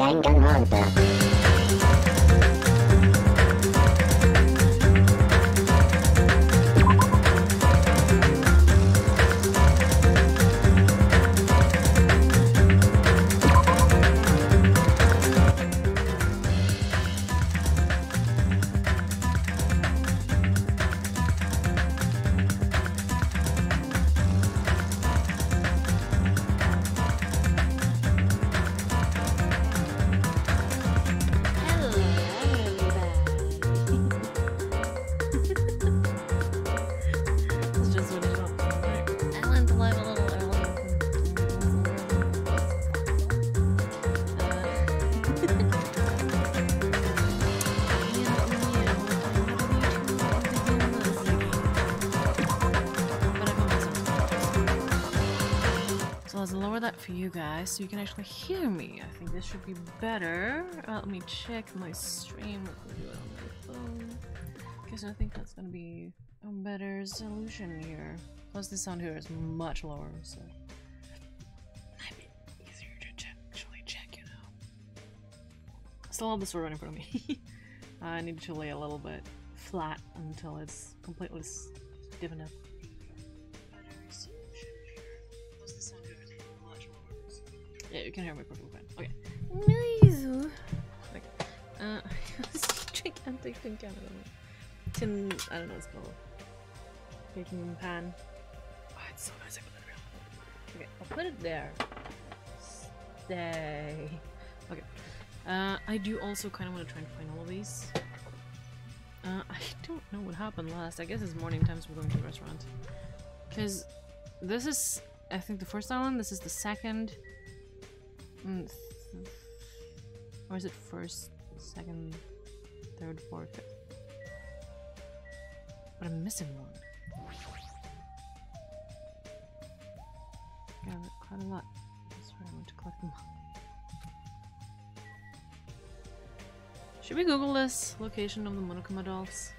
Danganronpa. For you guys so you can actually hear me. I think this should be better. Uh, let me check my stream. Let. Because I think that's gonna be a better solution here. Plus the sound here is much lower, so a bit easier to ch- actually check, you know. Still the sword right in front of me. I need to lay a little bit flat until it's completely stiffened up. Yeah, you can hear my perfectly fine. Okay. Nice. Like, uh, gigantic tin can. I don't know. Tin. I don't know. It's called baking pan. Oh, it's so nice. I put it around. Okay, I'll put it there. Stay. Okay. Uh, I do also kind of want to try and find all of these. Uh, I don't know what happened last. I guess it's morning times we're going to the restaurant. Because this is, I think, the first island. This is the second. Mm, or is it first, second, third, fourth, fifth? But I'm missing one. Yeah, quite a lot. That's why I want to collect them. Should we Google this location of the Monokuma dolls?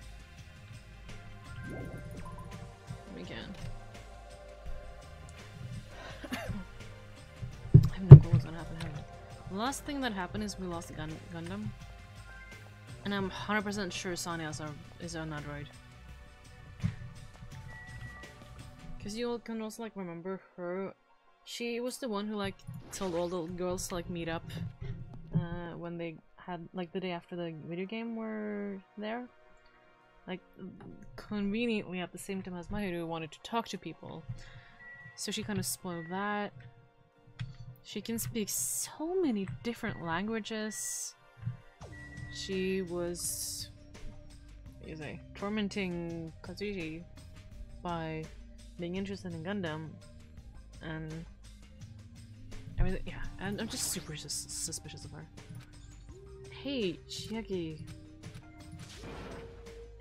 The last thing that happened is we lost the gun Gundham. And I'm 100% sure Sonya is, our, is an android. Because you can also like remember her. She was the one who like told all the girls to like meet up uh, when they had like the day after the video game were there. Like conveniently at the same time as Mahiru wanted to talk to people. So she kind of spoiled that. She can speak so many different languages. She was what do you say, tormenting Kazuichi by being interested in Gundham and everything. Yeah, and I'm just super sus- suspicious of her. Hey, Chiaki.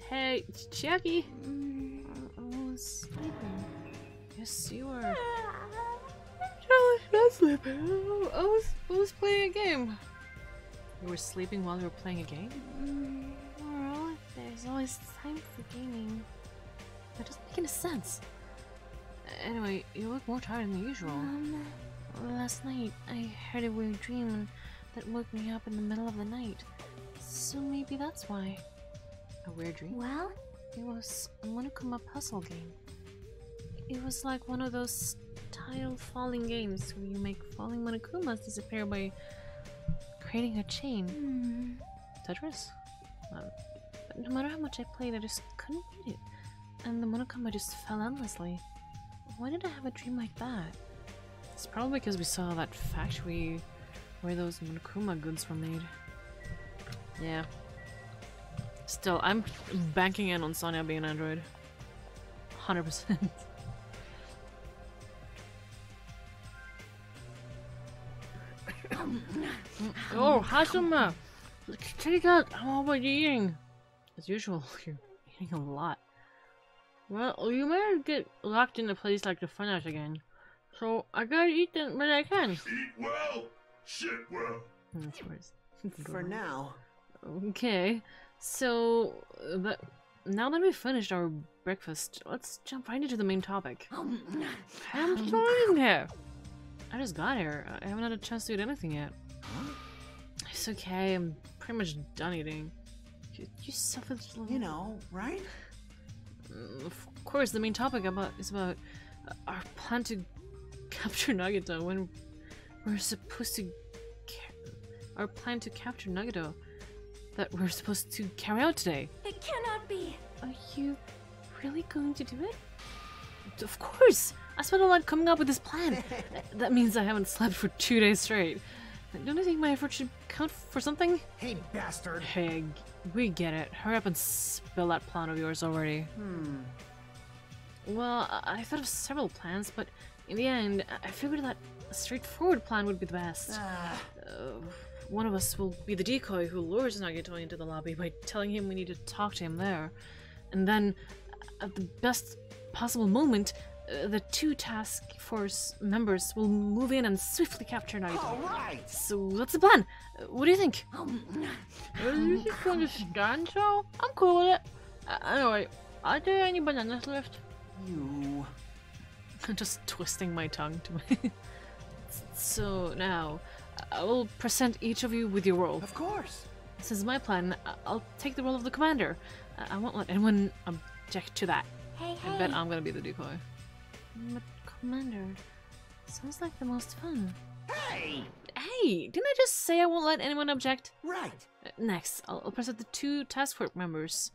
Hey, Chiaki. Mm, I was sleeping. Yes, you were. Ah! Not sleeping. I was, I was playing a game. You were sleeping while you were playing a game? Well, there's always time for gaming. That doesn't make any sense. Anyway, you look more tired than usual. Um, last night I had a weird dream that woke me up in the middle of the night. So maybe that's why. A weird dream? Well, it was a Monokuma puzzle game. It was like one of those tile falling games where you make falling Monokumas disappear by creating a chain. Tetris? Um, But no matter how much I played, I just couldn't beat it. And the Monokuma just fell endlessly. Why did I have a dream like that? it's probably because we saw that factory where those Monokuma goods were made. Yeah. Still, I'm banking in on Sonya being an android. 100%. oh, Hasuma! Take uh, out! How about you eating? As usual, you're eating a lot. Well, you might get locked in a place like the funhouse again. So I gotta eat them when I can. Eat well, shit well. Hmm, that's worse. For now. Okay, so but now that we've finished our breakfast, let's jump right into the main topic. Um, I'm still eating here. I just got here. I haven't had a chance to eat anything yet. It's okay, I'm pretty much done eating. You, you selfish little... You know, right? Mm, Of course, the main topic about is about uh, our plan to capture Nagito when we're supposed to... Ca- our plan to capture Nagito that we're supposed to carry out today. It cannot be. Are you really going to do it? Of course! I spent a lot coming up with this plan. that means I haven't slept for two days straight. Don't you think my effort should count for something? Hey, bastard. Hey, we get it. Hurry up and spill that plan of yours already. Hmm. Well, I thought of several plans, but in the end, I- figured that a straightforward plan would be the best. Ah, Uh, one of us will be the decoy who lures Nagito into the lobby by telling him we need to talk to him there. And then, at the best possible moment, the two task force members will move in and swiftly capture Nagito. all right. So what's the plan. Uh, what do you think? Um, you just understand, so I'm cool with it. Uh, anyway, are there any bananas left? You. I'm just twisting my tongue to my. so now, I will present each of you with your role. Of course. This is my plan. I- I'll take the role of the commander. I I won't let anyone object to that. hey, hey. I bet I'm gonna be the decoy. But Commander, sounds like the most fun. Hey. Hey, didn't I just say I won't let anyone object? Right. Uh, Next, I'll, I'll present the two task force members.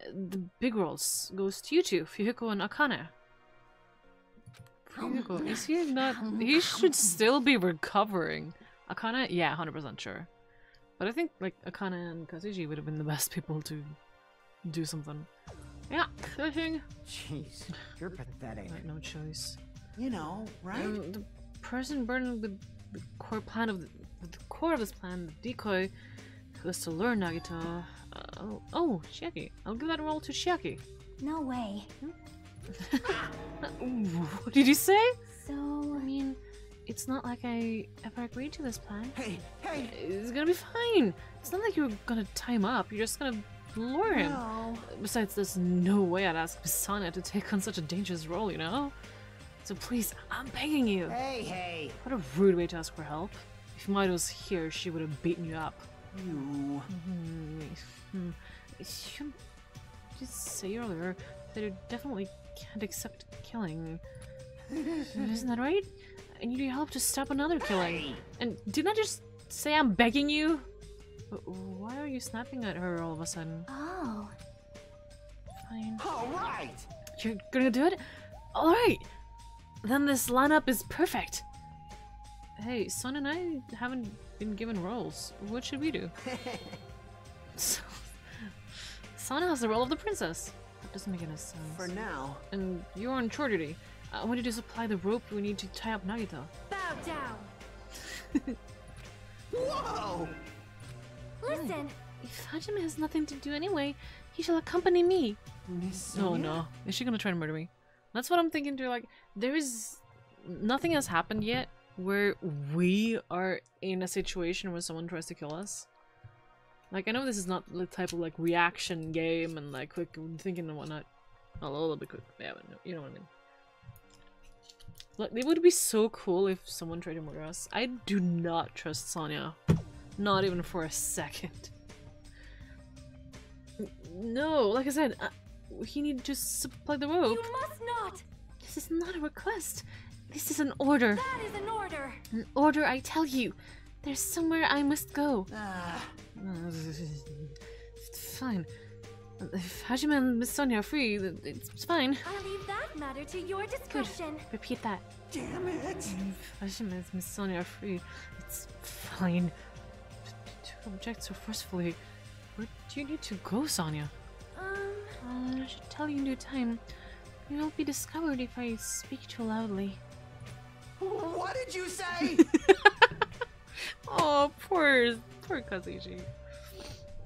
Uh, The big roles goes to you two, Fuyuhiko and Akane. Fuyuhiko, is he not? He should still be recovering. Akane, yeah, hundred percent sure. But I think like Akane and Kazuichi would have been the best people to do something. Yeah, I think Jeez, you're pathetic. like, no choice. You know, right? Um, the person burdened with the core plan of the, the core of this plan, the decoy, goes to lure Nagito. Uh, oh, oh, Chiaki. I'll give that role to Chiaki. No way. What did you say? So, I mean, it's not like I ever agreed to this plan. hey, hey. It's gonna be fine. It's not like you're gonna tie him up. You're just gonna lure him. No. Besides, there's no way I'd ask Pisana to take on such a dangerous role, you know? So please, I'm begging you. Hey, hey. What a rude way to ask for help. If Maida was here, she would have beaten you up. You. Hmm, hmm. You just say earlier that you definitely can't accept killing. Isn't that right? I need your help to stop another killing. Hey. And didn't I just say I'm begging you? Wh- Why are you snapping at her all of a sudden? oh. Fine. All right. You're gonna do it? Alright! Then this lineup is perfect! Hey, Son and I haven't been given roles. What should we do? So, Sana has the role of the princess. That doesn't make any sense. For now. And you're on shore duty. I uh, want you to supply the rope we need to tie up Nagito. Bow down. Whoa. Listen. If Hajime has nothing to do anyway, he shall accompany me. Miss Oh no. Is she gonna try to murder me? That's what I'm thinking too. Like, there is. Nothing has happened yet where we are in a situation where someone tries to kill us. Like, I know this is not the type of like reaction game and like quick thinking and whatnot. Well, a little bit quick. Yeah, but no, you know what I mean. Like, it would be so cool if someone tried to murder us. I do not trust Sonya. Not even for a second. No, like I said, uh, he need to supply the rope. You must not. This is not a request. This is an order. That is an order. An order, I tell you. There's somewhere I must go. Ah, Fine. If Hajime and Miss Sonia are free, it's fine. I'll leave that matter to your discretion. Repeat that. damn it. If Hajime and Miss Sonia are free, it's fine. To object so forcefully, where do you need to go, Sonia? Um, Uh, I should tell you in due time. You won't be discovered if I speak too loudly. What did you say? Oh, poor, poor Kazuichi.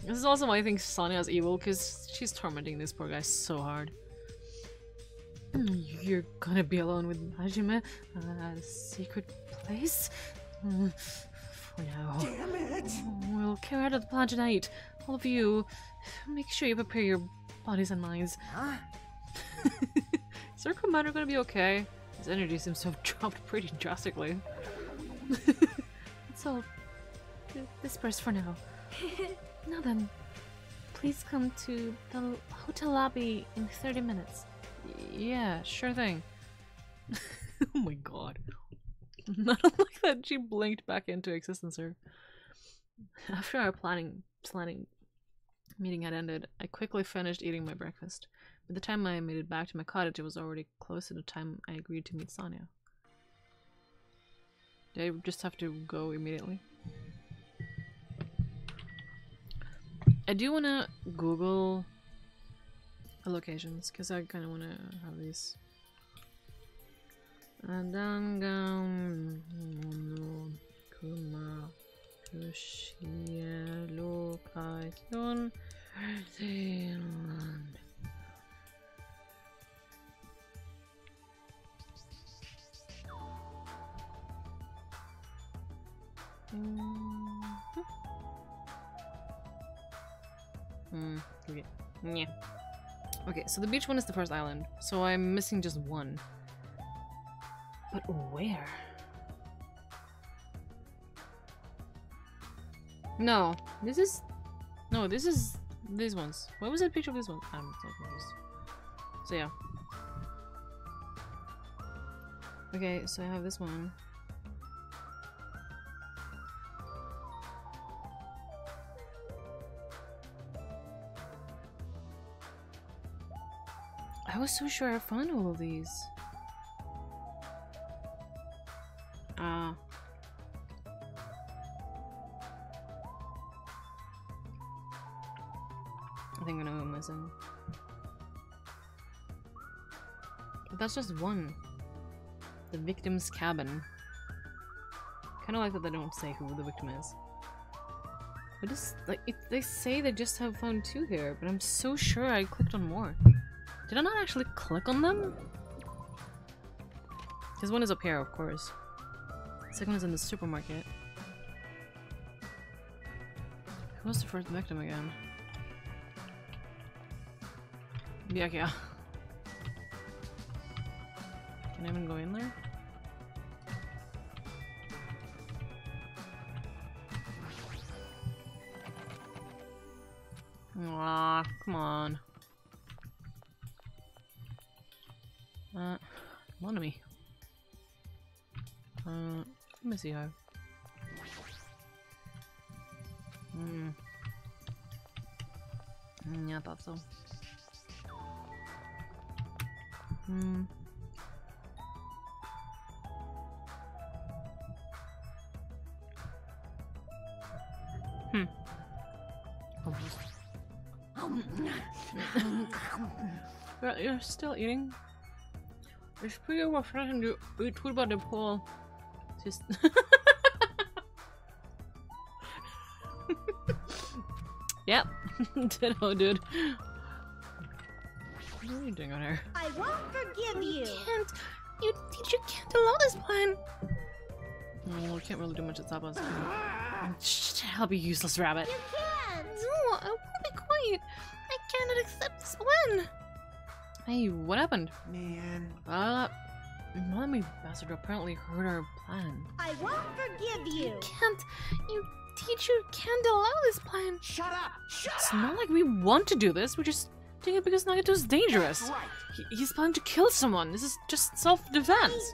This is also why I think Sonya's evil, because she's tormenting this poor guy so hard. Mm, You're gonna be alone with Hajime? Uh, secret place? For now. damn it. Oh, we'll carry out of the plan tonight. All of you, make sure you prepare your bodies and minds. Huh? Is our commander gonna be okay? His energy seems to have dropped pretty drastically. So, to disperse for now. now then, please come to the hotel lobby in 30 minutes. Yeah, sure thing. oh my god. Not like that she blinked back into existence here. After our planning planning meeting had ended, I quickly finished eating my breakfast. By the time I made it back to my cottage, it was already close to the time I agreed to meet Sonia. Did I just have to go immediately? I do want to Google locations because I kind of want to have these. Adangan Kuma Kushia Lokation Zealand. Mhm. Hmm. Okay. Yeah. Okay, so the beach one is the first island, so I'm missing just one. But where? No, this is. No, this is these ones. Where was that picture of this one? I'm so confused. So yeah. Okay, so I have this one. I was so sure I found all of these. Ah. I think I know who I'm missing. But that's just one. The victim's cabin. Kind of like that they don't say who the victim is. I just like it, they say they just have found two here, but I'm so sure I clicked on more. Did I not actually click on them? Because one is up here, of course. Second is in the supermarket. Who was the first victim again? Yeah, yeah. Can I even go in there? Aw, come on. Uh, come on to me. Uh, how. Hmm. Mm, yeah, I thought so. Hmm. Hmm. You're still eating? It's pretty refreshing to eat food by the pool. Just. yep. Ditto, dude. What are you doing on here? I won't forgive you. You Can't. You teacher can't allow this plan. Oh, we can't really do much at Tapas. Shh, I'll be useless rabbit. You can't. No, I won't be quiet. I cannot accept this plan. Hey, what happened? Man. Uh, Mommy Bastard apparently heard our plan. I won't forgive you. You Can't. You teacher can't allow this plan. Shut up! Shut It's up! not like we want to do this, we're just doing it because Nagito is dangerous. That's right. He, he's planning to kill someone. This is just self-defense.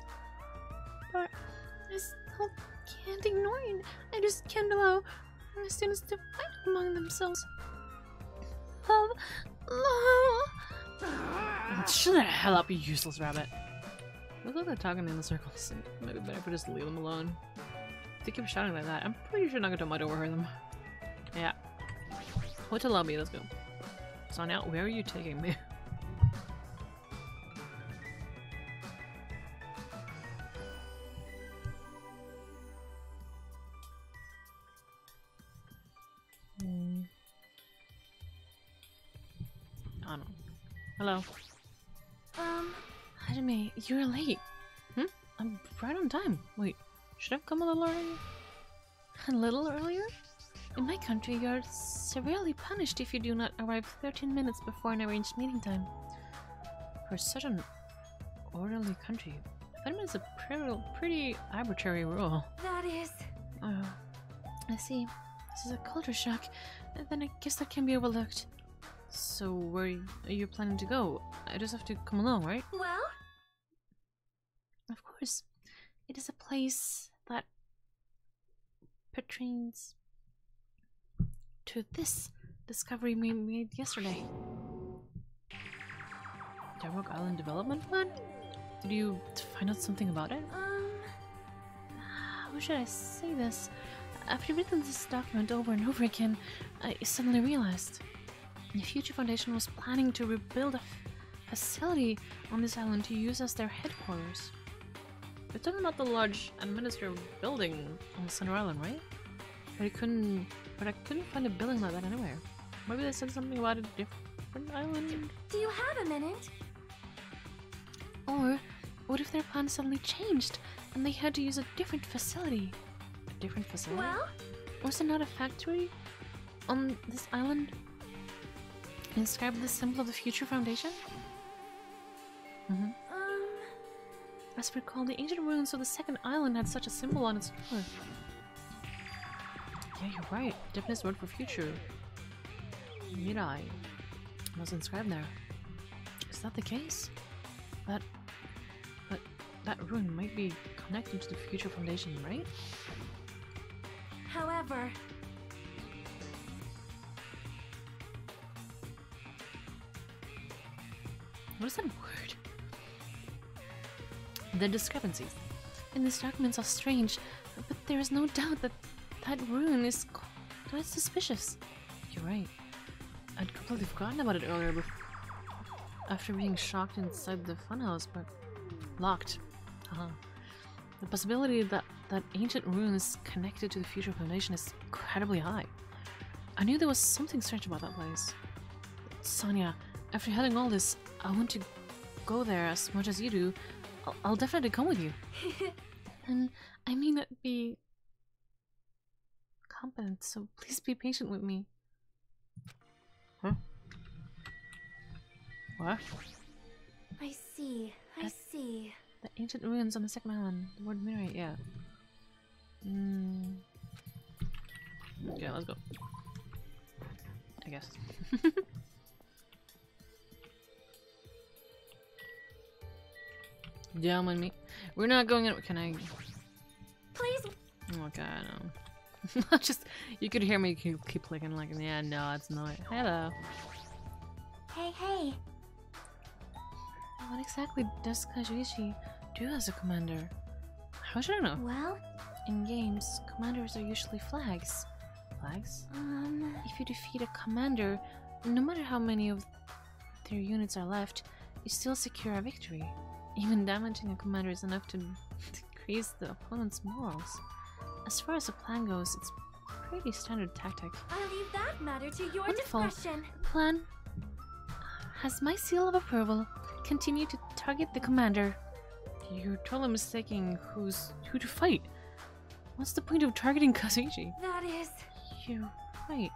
But I still can't ignore it. I just can't allow the students to fight among themselves. Love, love. Ah. Shut the hell up, you useless rabbit. Look like they're talking in the circles. Maybe better if we just leave them alone. If they keep shouting like that, I'm pretty sure Nagito might overhear them. Yeah. Hotel lobby, let's go. So now, where are you taking me? Hmm. I don't know. Hello. Hajime, you're late. Hmm? I'm right on time. Wait, should I have come a little earlier? A little earlier? In my country, you're severely punished if you do not arrive 13 minutes before an arranged meeting time. For such an orderly country, five minutes is a pretty, pretty arbitrary rule. That is. Uh, I see. This is a culture shock. Then I guess that can be overlooked. So, where are you planning to go? I just have to come along, right? Well, Of course. It is a place that pertains to this discovery we made yesterday. Jabberwock Island Development Plan? Did you find out something about it? Um, how should I say this? After reading this document over and over again, I suddenly realized the Future Foundation was planning to rebuild a f- facility on this island to use as their headquarters. They're talking about the large administrative building on Center Island, right? But I couldn't, but I couldn't find a building like that anywhere. Maybe they said something about a different island. do you have a minute? Or what if their plan suddenly changed and they had to use a different facility? A different facility. Well, Was it not a factory on this island? Inscribed the symbol of the Future Foundation? Mhm. As recall, the ancient ruins of the second island had such a symbol on its door. Yeah, you're right. Japanese word for future. Mirai was inscribed there. Is that the case? That, but that ruin might be connected to the Future Foundation, right? however, What is that word? The discrepancies. And these documents are strange, but there is no doubt that that ruin is quite suspicious. You're right. I'd completely forgotten about it earlier bef- after being shocked inside the funhouse, but locked. Uh-huh. The possibility that that ancient ruin is connected to the Future Foundation is incredibly high. I knew there was something strange about that place. Sonia, after hearing all this, I want to go there as much as you do. I'll, I'll definitely come with you. And I may not be competent, so please be patient with me. Huh? What? I see, I That- see. The ancient ruins on the second island. The word Mirai, yeah. Mm. Okay, let's go. I guess. Down with me. We're not going in. Can I? Please, Okay, I know. Just you could hear me keep, keep clicking like, yeah, no, it's not. Hello. hey, hey. What exactly does Kazuichi do as a commander? How should I know? Well, In games, commanders are usually flags. Flags? um, If you defeat a commander, no matter how many of their units are left, you still secure a victory. Even damaging a commander is enough to decrease the opponent's morals. As far as the plan goes, it's pretty standard tactic. I'll leave that matter to your Wonderful. discretion. Plan has my seal of approval. Continue to target the commander. You're totally mistaking who's who to fight. What's the point of targeting Kazuichi? That is. You're right.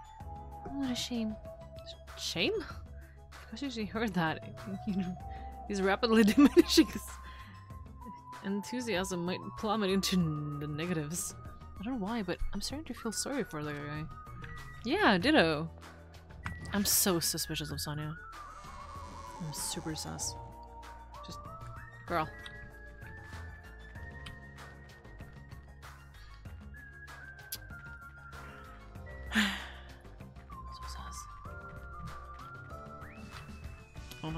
What a shame. Shame? If Kazuichi heard that, you know, he's rapidly diminishing. His enthusiasm might plummet into the negatives. I don't know why, but I'm starting to feel sorry for the guy. Yeah, ditto. I'm so suspicious of Sonya. I'm super sus. Just, girl.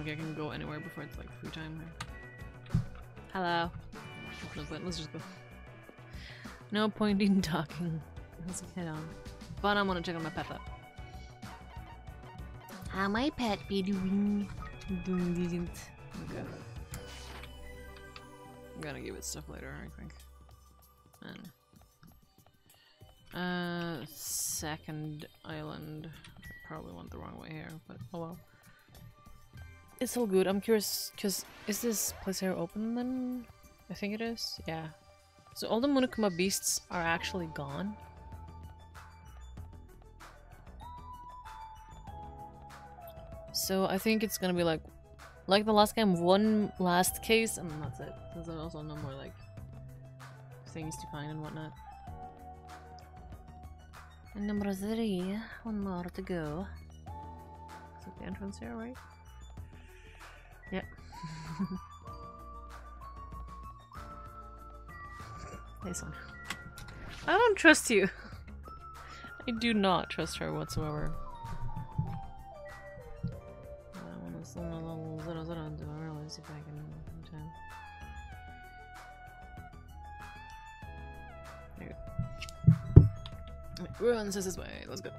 Oh I can go anywhere before it's like free time. Hello. Let's, just go. No point in talking. Let's get on. But I'm gonna check on my pet though. How my pet be doing? Doing decent. Okay. I'm gonna give it stuff later, I think. And uh, second island. Probably went the wrong way here, but oh well. It's all good. I'm curious, cause is this place here open then? I think it is. Yeah. So all the Monokuma beasts are actually gone. So I think it's gonna be like, like the last game, one last case, and that's it. There's also no more like things to find and whatnot. And number three, one more to go. Is it the entrance here, right? Yep. this one. I don't trust you. I do not trust her whatsoever. I wanna send a little zero zero to early, see if I can in time. We go. Alright, Ruins is this way. Let's go.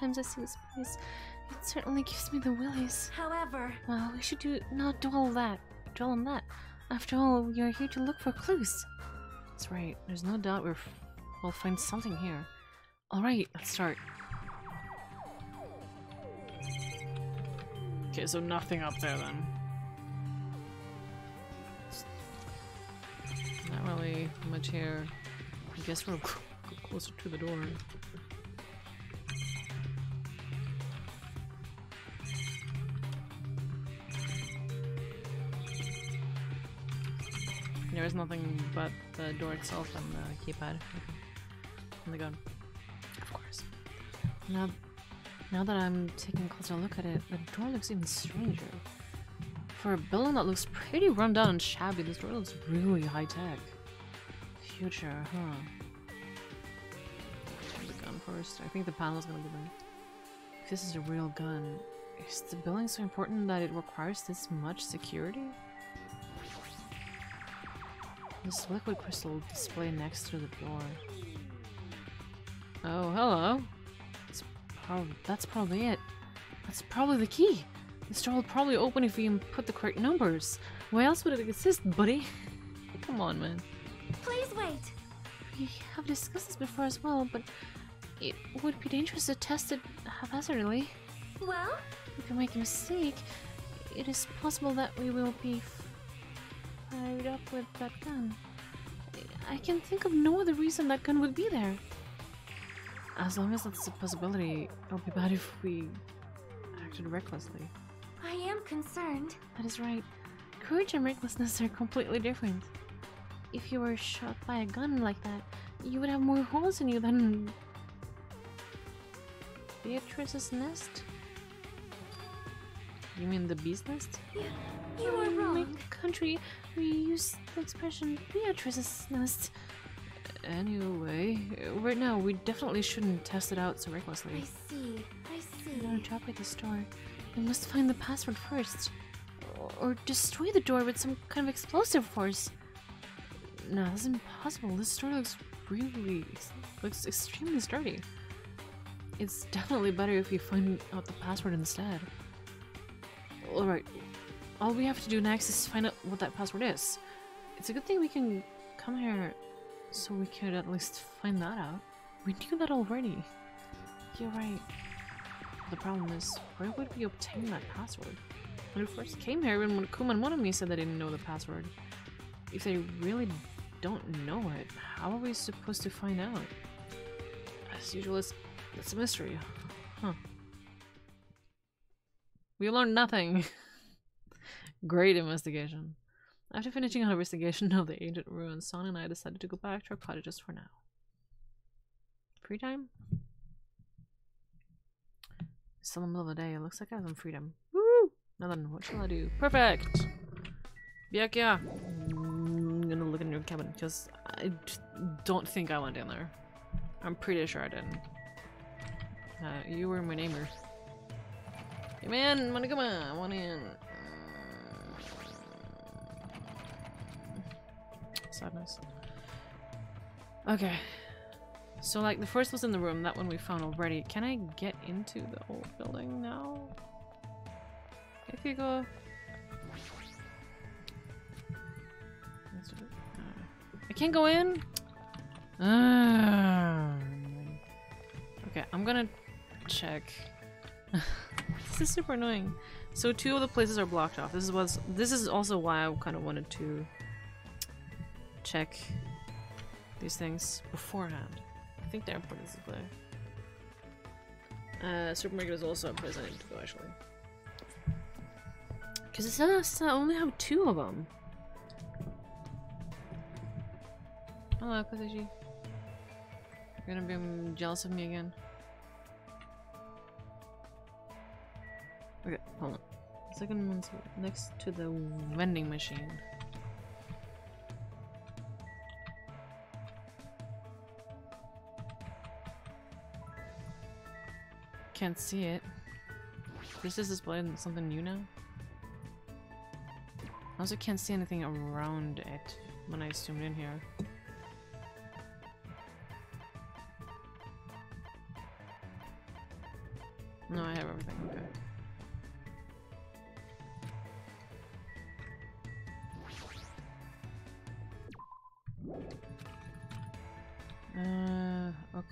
Times I see this place, it certainly gives me the willies. however, Well, we should do not dwell on that. Dwell on that. After all, we are here to look for clues. That's right. There's no doubt we're f- we'll find something here. All right, let's start. Okay, so nothing up there then. Not really much here. I guess we'll go closer to the door. There is nothing but the door itself and the keypad. And the gun. Of course. Now, now that I'm taking a closer look at it, the door looks even stranger. For a building that looks pretty run down and shabby, this door looks really high tech. Future, huh? The gun first. I think the panel's gonna be there. If this is a real gun, is the building so important that it requires this much security? This liquid crystal display next to the door. Oh, hello. It's prob that's probably it. That's probably the key. This door will probably open if we put the correct numbers. Why else would it exist, buddy? Come on, man. please wait. We have discussed this before as well, but it would be dangerous to test it haphazardly. Well, If we make a mistake, it is possible that we will be fired up with that gun. I can think of no other reason that gun would be there. As long as that's a possibility, it'll be bad if we acted recklessly. I am concerned. That is right. Courage and recklessness are completely different. If you were shot by a gun like that, you would have more holes in you than. Beatrice's nest? You mean the bee's nest? Yeah, You are In my wrong. country, we use the expression Beatrice's nest. Anyway, right now we definitely shouldn't test it out so recklessly. I see. I see. to operate this door, we must find the password first. Or, destroy the door with some kind of explosive force. No, that's impossible. This store looks really looks extremely sturdy. It's definitely better if we find out the password instead. Alright. All we have to do next is find out what that password is. It's a good thing we can come here so we could at least find that out. We knew that already. You're right. The problem is, where would we obtain that password? When we first came here, when Kuma and Monomi said they didn't know the password. If they really don't know it, how are we supposed to find out? As usual, it's, it's a mystery. Huh. We learned nothing. Great investigation. After finishing our investigation of the ancient ruins, Son and I decided to go back to our cottages for now. Free time? Still the middle of the day. It looks like I have some freedom. Woo! Now then, what shall I do? Perfect! Byakuya! I'm gonna look in your cabin because I don't think I went in there. I'm pretty sure I didn't. Uh, you were my neighbor. Hey man, wanna come on? I want in. Sadness. Okay. So like the first was in the room, that one we found already. Can I get into the old building now? If you go... Let's do it. Uh, I can't go in? Ah. okay, I'm gonna check. this is super annoying. So two of the places are blocked off. This is was this is also why I kind of wanted to check these things beforehand. I think the airport is this way. Uh, supermarket is also a place I need to go actually. Because it says I only have two of them. Hello, Kazuichi. You're gonna be jealous of me again. Okay, hold on. Second one's next to the vending machine. Can't see it. This is displayed something new now? I also can't see anything around it when I zoomed in here. No, I have everything, okay.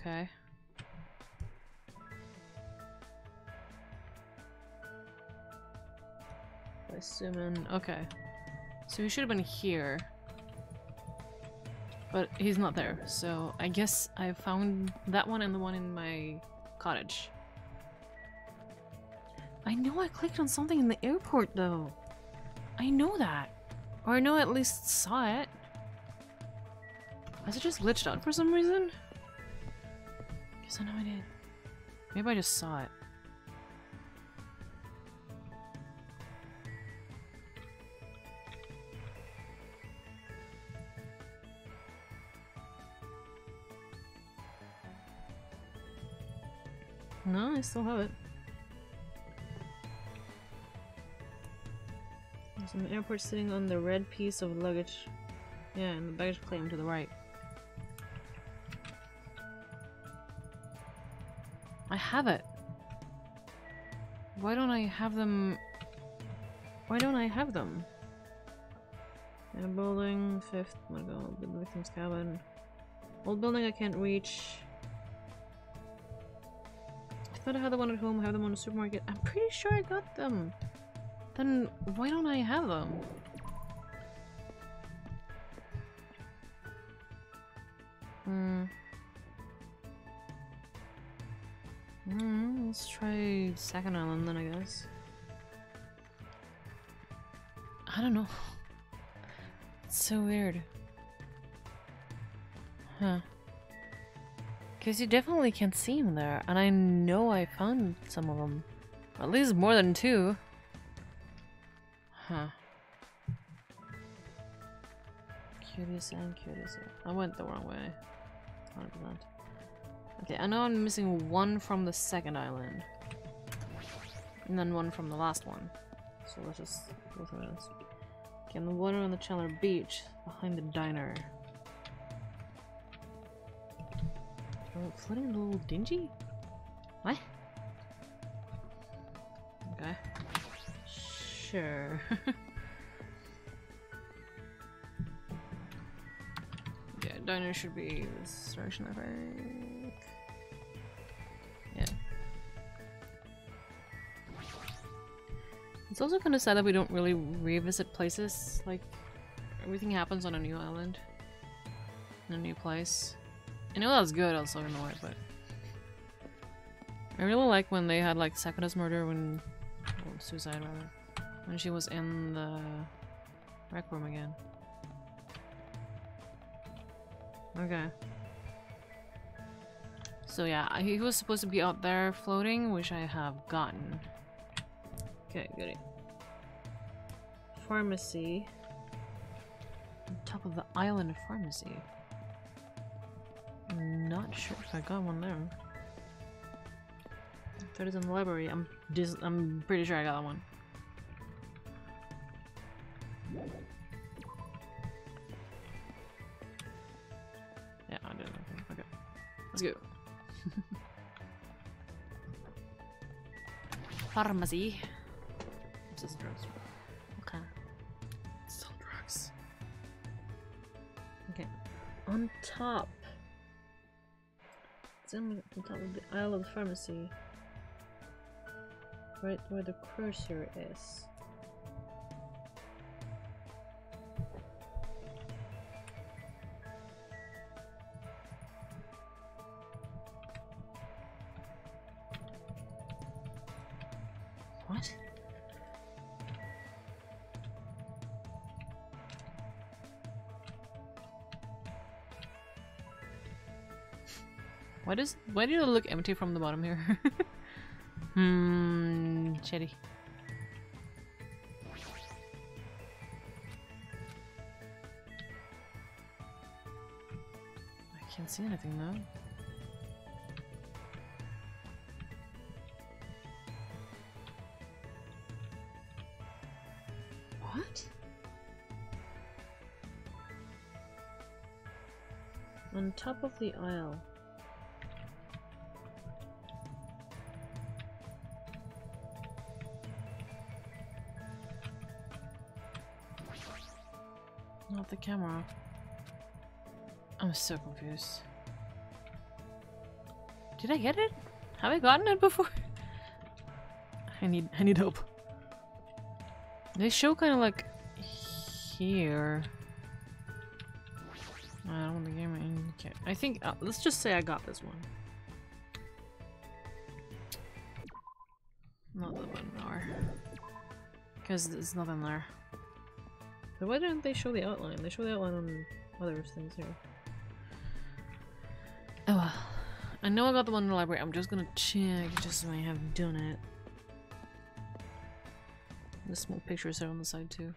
Okay. Simon. Okay. So he should have been here. But he's not there, so I guess I found that one and the one in my cottage. I know I clicked on something in the airport though. I know that. Or I know I at least saw it. Has it just glitched out for some reason? Guess I know I did. Maybe I just saw it. No, I still have it. There's an airport sitting on the red piece of luggage. Yeah, and the baggage claim to the right. Have it. Why don't I have them? Why don't I have them? Yeah, building, fifth, I'm gonna the victim's cabin. Old building I can't reach. I thought I had the one at home, I have them on the supermarket. I'm pretty sure I got them. Then why don't I have them? Hmm. Hmm, let's try second island then I guess. I don't know. It's so weird. Huh. Because you definitely can't see him there, and I know I found some of them. At least more than two. Huh. Curious and curious. I went the wrong way. 100%. Okay, I know I'm missing one from the second island. And then one from the last one. So let's just go through this. Okay, the one on the Chandler Beach, behind the diner. Oh, flooding a little dingy? What? Okay. Sure. yeah, diner should be this direction, I think. It's also kind of sad that we don't really revisit places. Like, everything happens on a new island. In a new place. I know that's good, also annoyed, but... I really like when they had, like, Sakura's murder when... Suicide, rather. When she was in the... rec room again. Okay. So yeah, he was supposed to be out there floating, which I have gotten. Okay, goody. Pharmacy. On top of the island of pharmacy. I'm not sure if I got one there. Third is in the library. I'm dis I'm pretty sure I got one. Yeah, I did. Okay, okay. let's go. Pharmacy. This is drugs. On top. It's on on top of the Isle of Pharmacy. Right where the cursor is. Does why did it look empty from the bottom here? hmm, shitty. I can't see anything though. What? On top of the aisle. Camera. I'm so confused. Did I get it? Have I gotten it before? I need I need help. They show kind of like here. I don't want I'm in. Okay. I think uh, let's just say I got this one. Not the one. Because there's nothing there. But why didn't they show the outline? They show the outline on other things here. Oh well. I know I got the one in the library. I'm just gonna check just so I have done it. The small pictures are on the side too.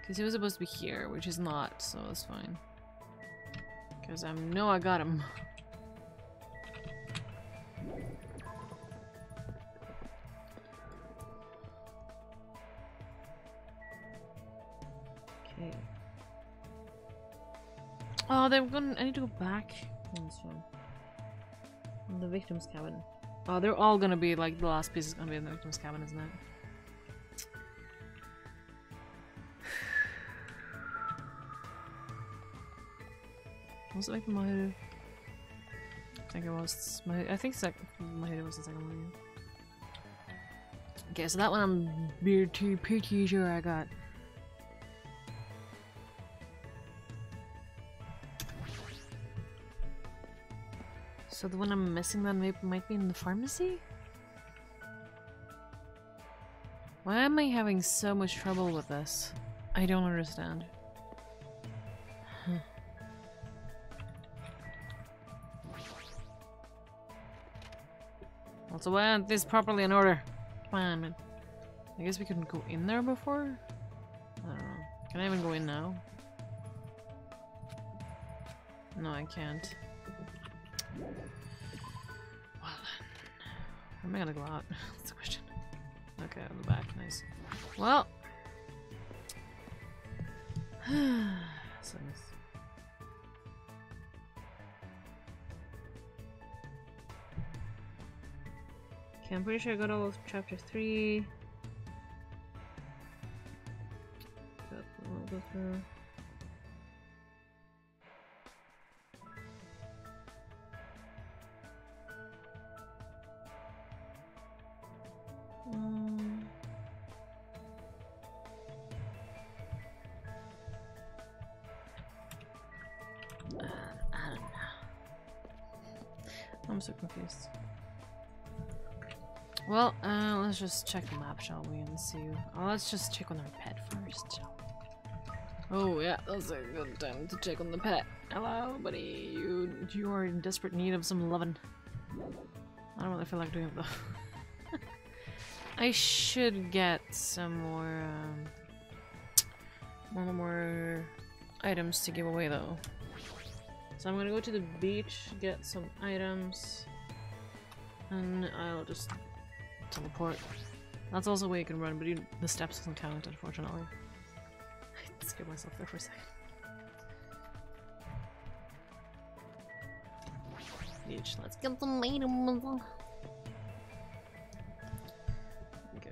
Because he was supposed to be here, which is not, so it's fine. Because I know I got him. Oh, they're gonna. I need to go back. on this one. In the victim's cabin. Oh, they're all gonna be like the last piece is gonna be in the victim's cabin, isn't it? Was it like Mahiru? I think it was. Mahi- I think sec- Mahiru was the second one. Okay, so that one I'm pretty, pretty sure I got. So the one I'm missing then might be in the pharmacy? Why am I having so much trouble with this? I don't understand. Huh. Also, why aren't these properly in order? Come on, man. I guess we couldn't go in there before? I don't know. Can I even go in now? No, I can't. Am I gonna go out? That's the question. Okay, on the back, nice. Well. so nice. Okay, I'm pretty sure I got all of chapter 3. Got, I'll go through. Let's just check the map, shall we, and see. Oh, let's just check on our pet first. Oh yeah, that's a good time to check on the pet. Hello, buddy. You you are in desperate need of some loving. I don't really feel like doing it though. I should get some more, um, more, more items to give away though. So I'm gonna go to the beach, get some items, and I'll just teleport. That's also a way you can run, but you, the steps doesn't count, unfortunately. I scared myself there for a second. Beach, let's get some items. Okay.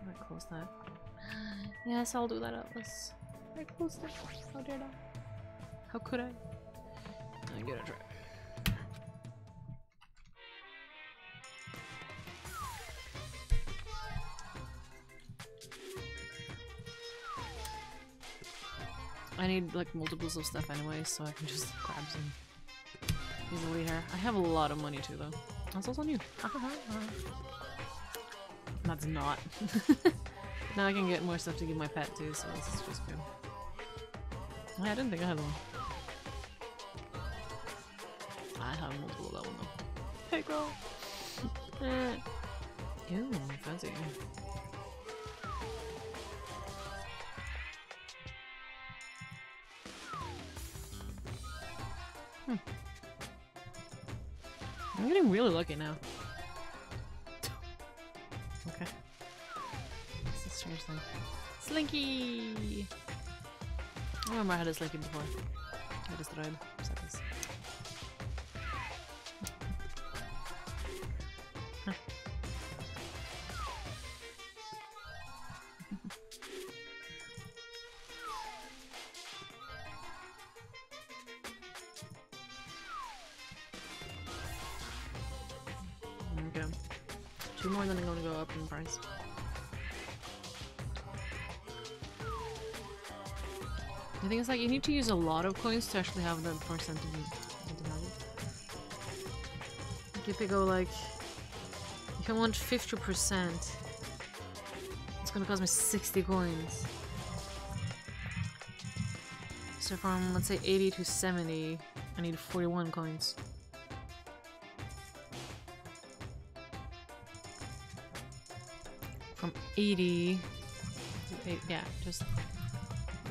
I'm gonna close that. Yes, I'll do that, Atlas. I closed it. How dare I? How could I? I get a try. I need like multiples of stuff anyway, so I can just grab some easily here. I have a lot of money too, though. That's also new. That's not. now I can get more stuff to give my pet too, so this is just good. I didn't think I had one. I have multiple of that one though. Hey girl. Eh. Ew, fancy. I'm getting really lucky now. Okay. This is strange thing. Slinky! I remember I had a Slinky before. I just tried need to use a lot of coins to actually have the percentage value. If they go, like, if I want 50%, it's gonna cost me 60 coins. So from, let's say, 80 to 70, I need 41 coins. From 80 to 8, yeah, just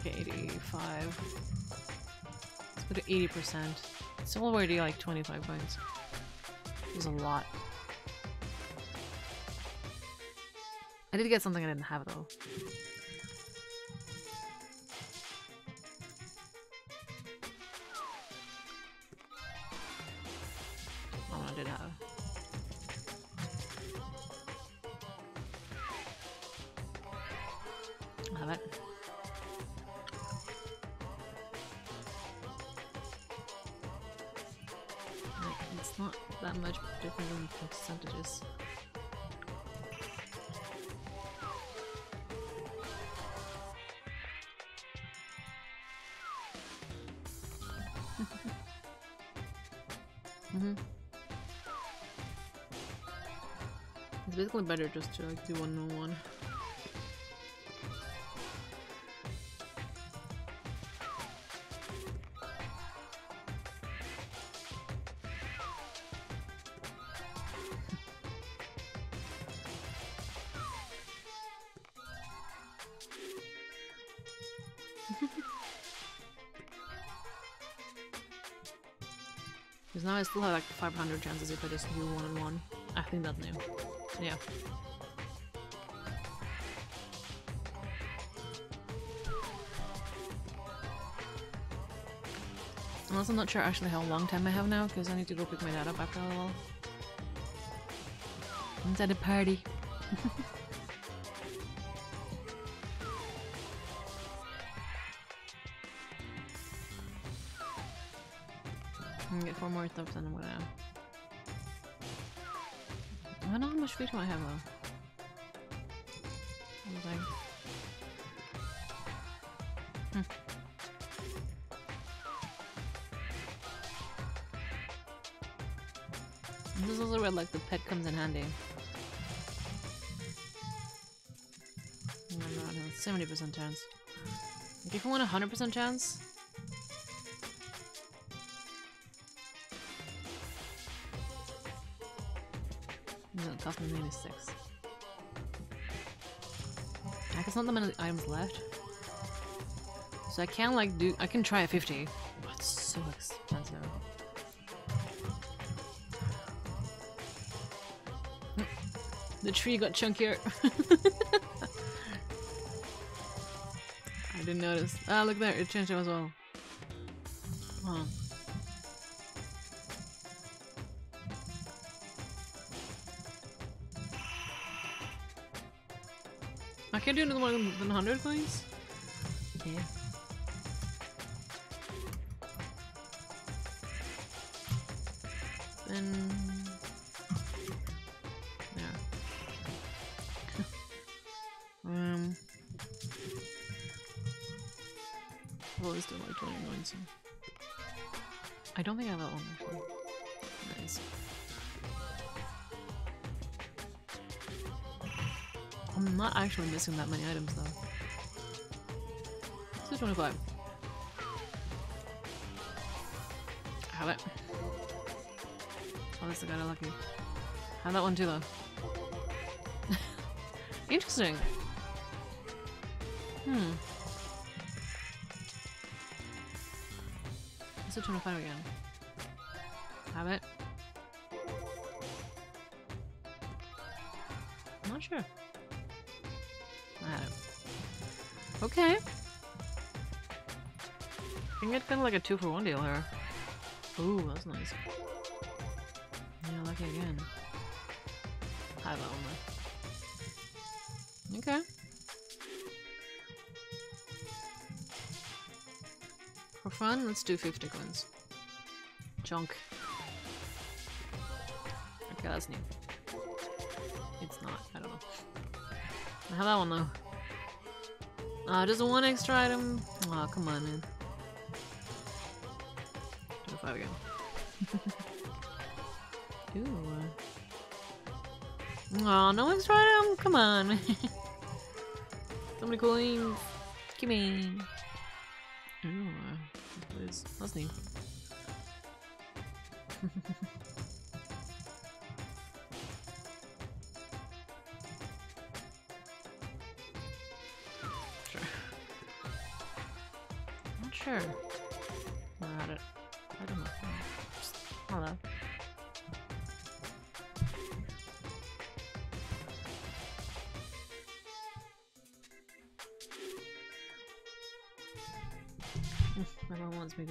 Okay, 85. Let's go to 80%. Still already like 25 points. There's a lot. I did get something I didn't have though. Basically better just to like do one on one. Because now I still have like 500 chances if I just do one on one. I think that's new. Yeah. Unless I'm not sure actually how long time I have now, because I need to go pick my dad up after a while. Inside a party. Get four more thumbs and I'm gonna... Hmm. This is also where like the pet comes in handy. Seventy percent chance. Like, if you want a hundred percent chance, me maybe six. I guess not that many items left. So I can like do I can try a 50, but it's so expensive. The tree got chunkier. I didn't notice. Ah, look there, it changed as well. Huh. Do more than than 100 coins? Yeah. Missing that many items though. Is 25. I have it. least I got it lucky. Have that one too, though. Interesting. Hmm. Let's switch on five again. Kind of like a two for one deal here. Ooh, that's nice. Yeah, lucky again. Have that one. Okay. For fun, let's do 50 coins. Chunk. Okay, that's new. It's not, I don't know. I have that one though. Uh, just one extra item. Aw, oh, come on, man. 25 again. Ooh. Aw, no extra item? Um, come on. so many coins. Give me. Ooh, please. That's neat.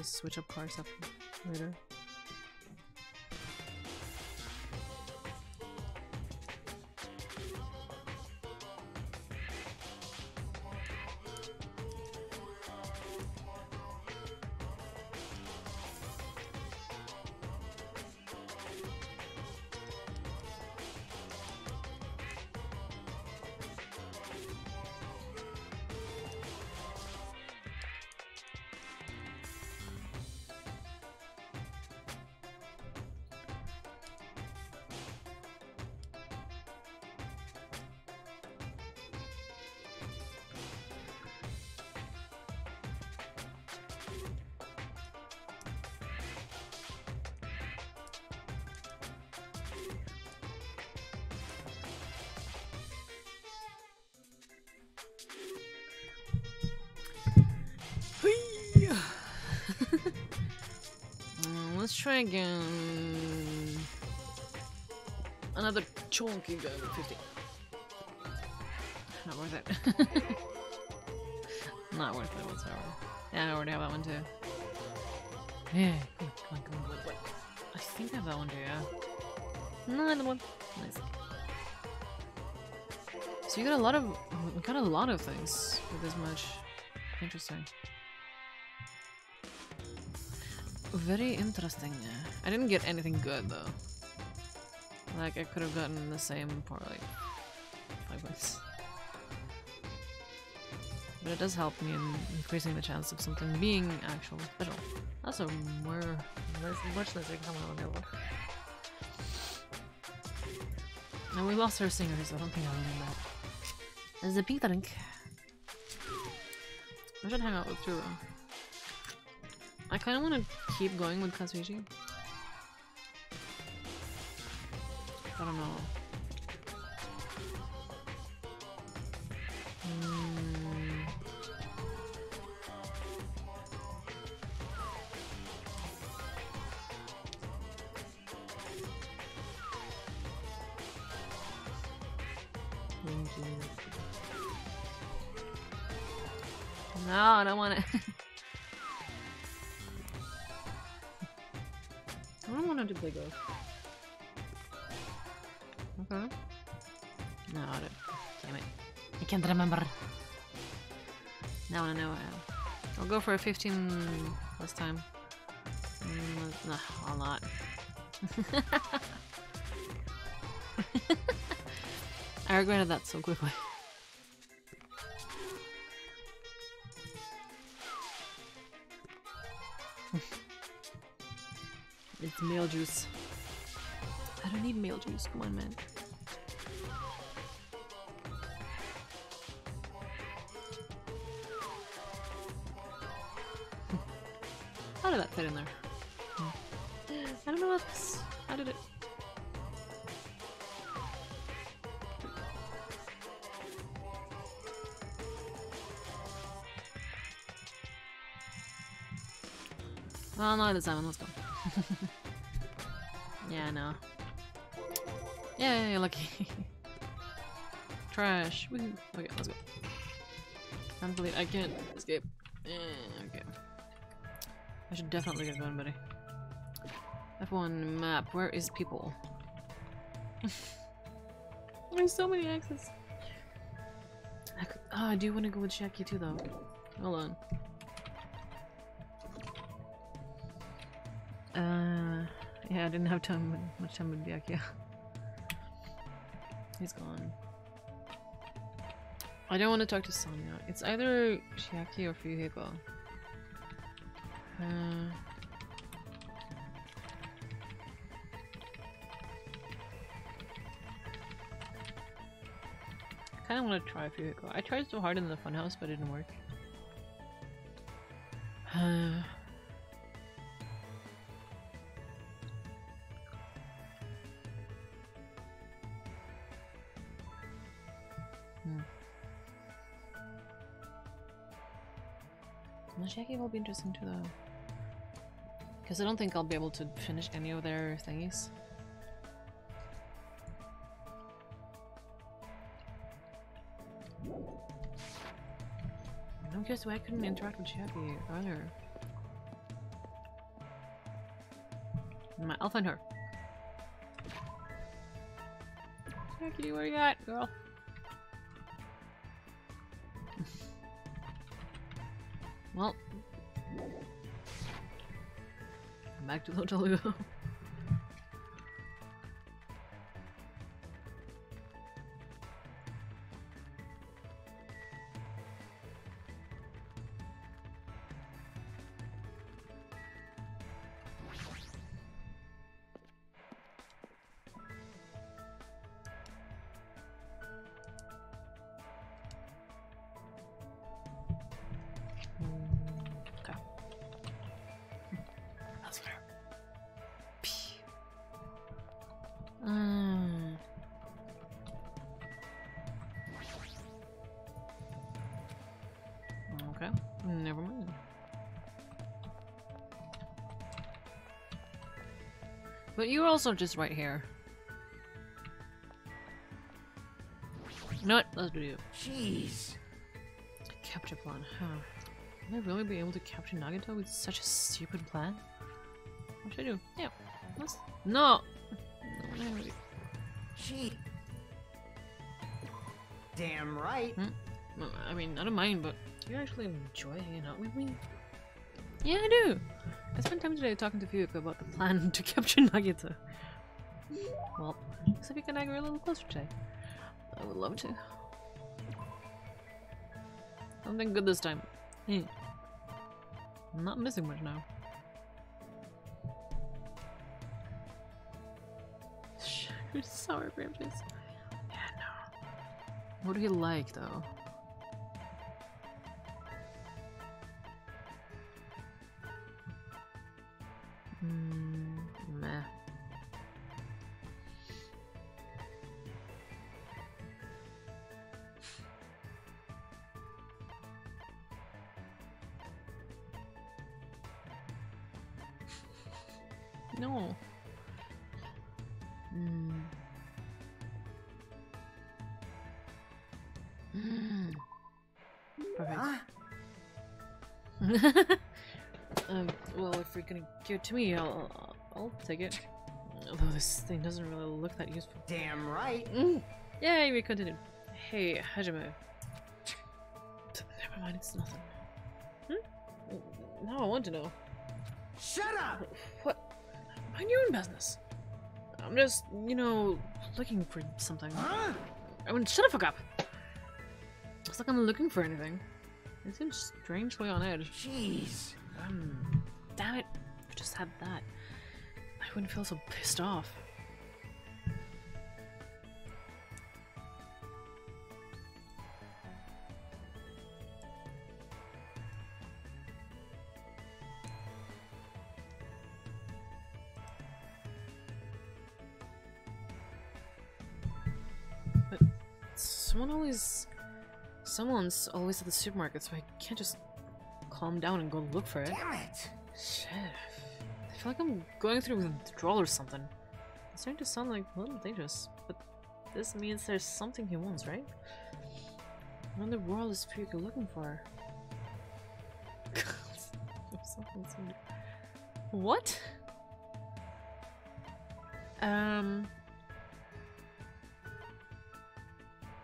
Switch up car stuff later. Again. Another chunky gun, 50. Not worth it. Not worth it whatsoever. Yeah, I already have that one too. Yeah, come on, come on, come on. What, what? I think I have that one too, yeah. Another one. Nice. So you got a lot of, we got a lot of things with this much. Interesting. Very interesting. I didn't get anything good though. Like I could have gotten the same for like five bucks. But it does help me in increasing the chance of something being actual special. Oh, also, more less, much less on available. And we lost our singers. I don't think I remember that. There's a pink drink. I should hang out with Turo. I kind of want to keep going with Kazuichi. I don't know. I'll go for a 15 last time. Mm, nah, I'll not. I regretted that so quickly. It's male juice. I don't need male juice. Come on, man. did that fit in there? I don't know what this... How did it... Well, not this time, let's go. yeah, I no. Yeah, you're lucky. Trash. Woohoo. Okay, let's go. I can't believe I can't should definitely get going, buddy. F1 map. Where is people? There's so many axes. I oh, I do want to go with Chiaki too, though. Hold on. Uh, yeah, I didn't have time much time with Byakuya. He's gone. I don't want to talk to Sonia. It's either Chiaki or Fuyuhiko. Uh, I kind of want to try Fuyuhiko. I tried so hard in the funhouse, but it didn't work. Uh, Shaggy will be interesting too, though. Because I don't think I'll be able to finish any of their thingies. I'm curious why I couldn't interact with Shaggy earlier. I'll find her. Shaggy, where you at, girl? Back to the hotel. But you're also just right here. You know what? Let's do you. Jeez. Capture plan, huh? Will I really be able to capture Nagito with such a stupid plan? What should I do? Yeah. Let's. No! Gee. Damn right. Hmm? No, I mean, I don't mind, but do you actually enjoy hanging out with me? Yeah, I do! I spent time today talking to Fuyuka about the plan to capture Nagito. Well, looks like we can agree a little closer today. I would love to. Something good this time. Hmm. I'm not missing much now. Sour cream cheese. Yeah, no. What do you like, though? Mm, to me, I'll, I'll, take it. Although this thing doesn't really look that useful. Damn right. Mm. Yay, we continued. Hey, Hajime. Never mind, it's nothing. Hmm? Now I want to know. Shut up. What? Mind your own business. I'm just, you know, looking for something. Huh? I mean, shut the fuck up! It's like I'm looking for anything. It seems strangely on edge. Jeez. Um, damn it. Had that, I wouldn't feel so pissed off. But someone always. Someone's always at the supermarket, so I can't just calm down and go look for it. Damn it. Shit. I feel like I'm going through withdrawal or something. It's starting to sound like a little dangerous, but this means there's something he wants, right? What in the world is Puka looking for? What? Um.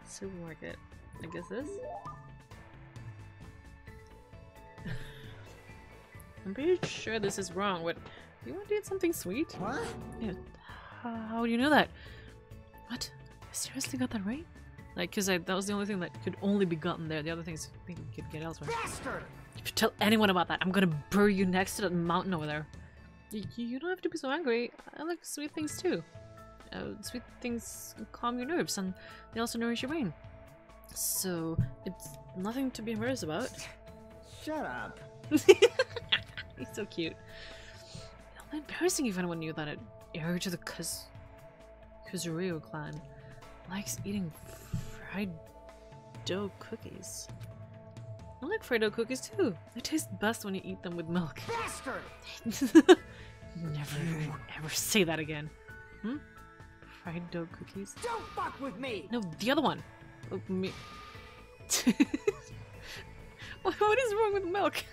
Supermarket. I guess this? I'm pretty sure this is wrong, but you want to eat something sweet? What? Yeah. How, do you know that? What? I seriously got that right? Like, cause I, that was the only thing that could only be gotten there. The other things you could get elsewhere. Bastard! If you tell anyone about that, I'm gonna bury you next to that mountain over there. You, you don't have to be so angry. I like sweet things too. Uh, sweet things calm your nerves and they also nourish your brain. So, it's nothing to be embarrassed about. Shut up. He's so cute. Embarrassing if anyone knew that an heir to the Kaz Kuzuryu clan likes eating fried dough cookies. I like fried dough cookies too. They taste best when you eat them with milk. Bastard! Never ever say that again. Hmm? Fried dough cookies? Don't fuck with me! No, the other one. Oh, me. what is wrong with milk?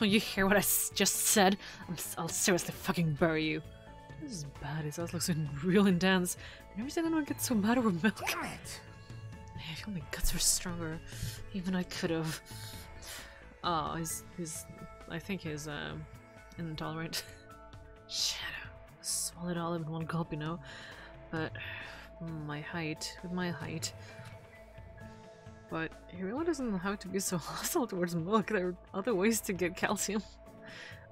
Don't you hear what I s- just said? I'm, s- I'll seriously fucking bury you. This is bad. His eyes looks real intense. I've never seen anyone get so mad over milk. Damn it! If only guts were stronger. Even I could have. Oh, his, his, I think he's um, intolerant. Shadow, swallow it all in one gulp, you know. But my height, with my height. But he really doesn't have to be so hostile towards milk. There are other ways to get calcium.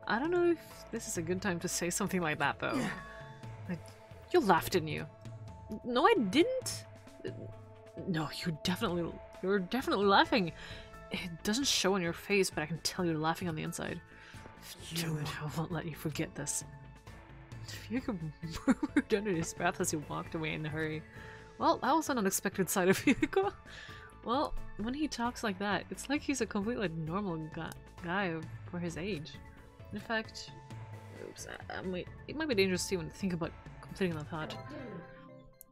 I don't know if this is a good time to say something like that, though. Like, you laughed, didn't you? No, I didn't. No, you definitely you're definitely laughing. It doesn't show on your face, but I can tell you're laughing on the inside. Do it. I won't let you forget this. Fuka murmured under his breath as he walked away in a hurry. Well, that was an unexpected side of Fuka. Well, when he talks like that, it's like he's a completely normal guy, guy for his age. In fact, oops, I, I might, it might be dangerous to even think about completing that thought.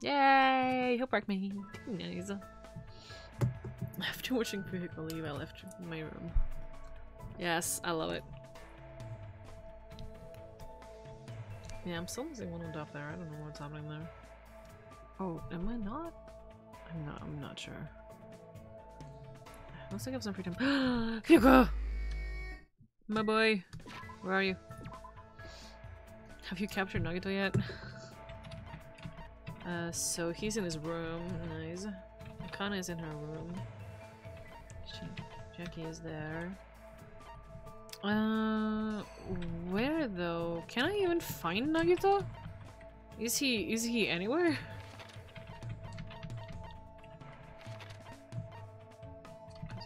Yay! He'll break me. Nice. Uh, after watching Vehicle leave, I left my room. Yes, I love it. Yeah, I'm still missing one on top there. I don't know what's happening there. Oh, am I not? I'm not. I'm not sure. I have some free time. Hugo, my boy, where are you? Have you captured Nagito yet? Uh, so he's in his room. Nice. Akane is in her room. Sh- Jackie is there. Uh, where though? Can I even find Nagito? Is he is he anywhere?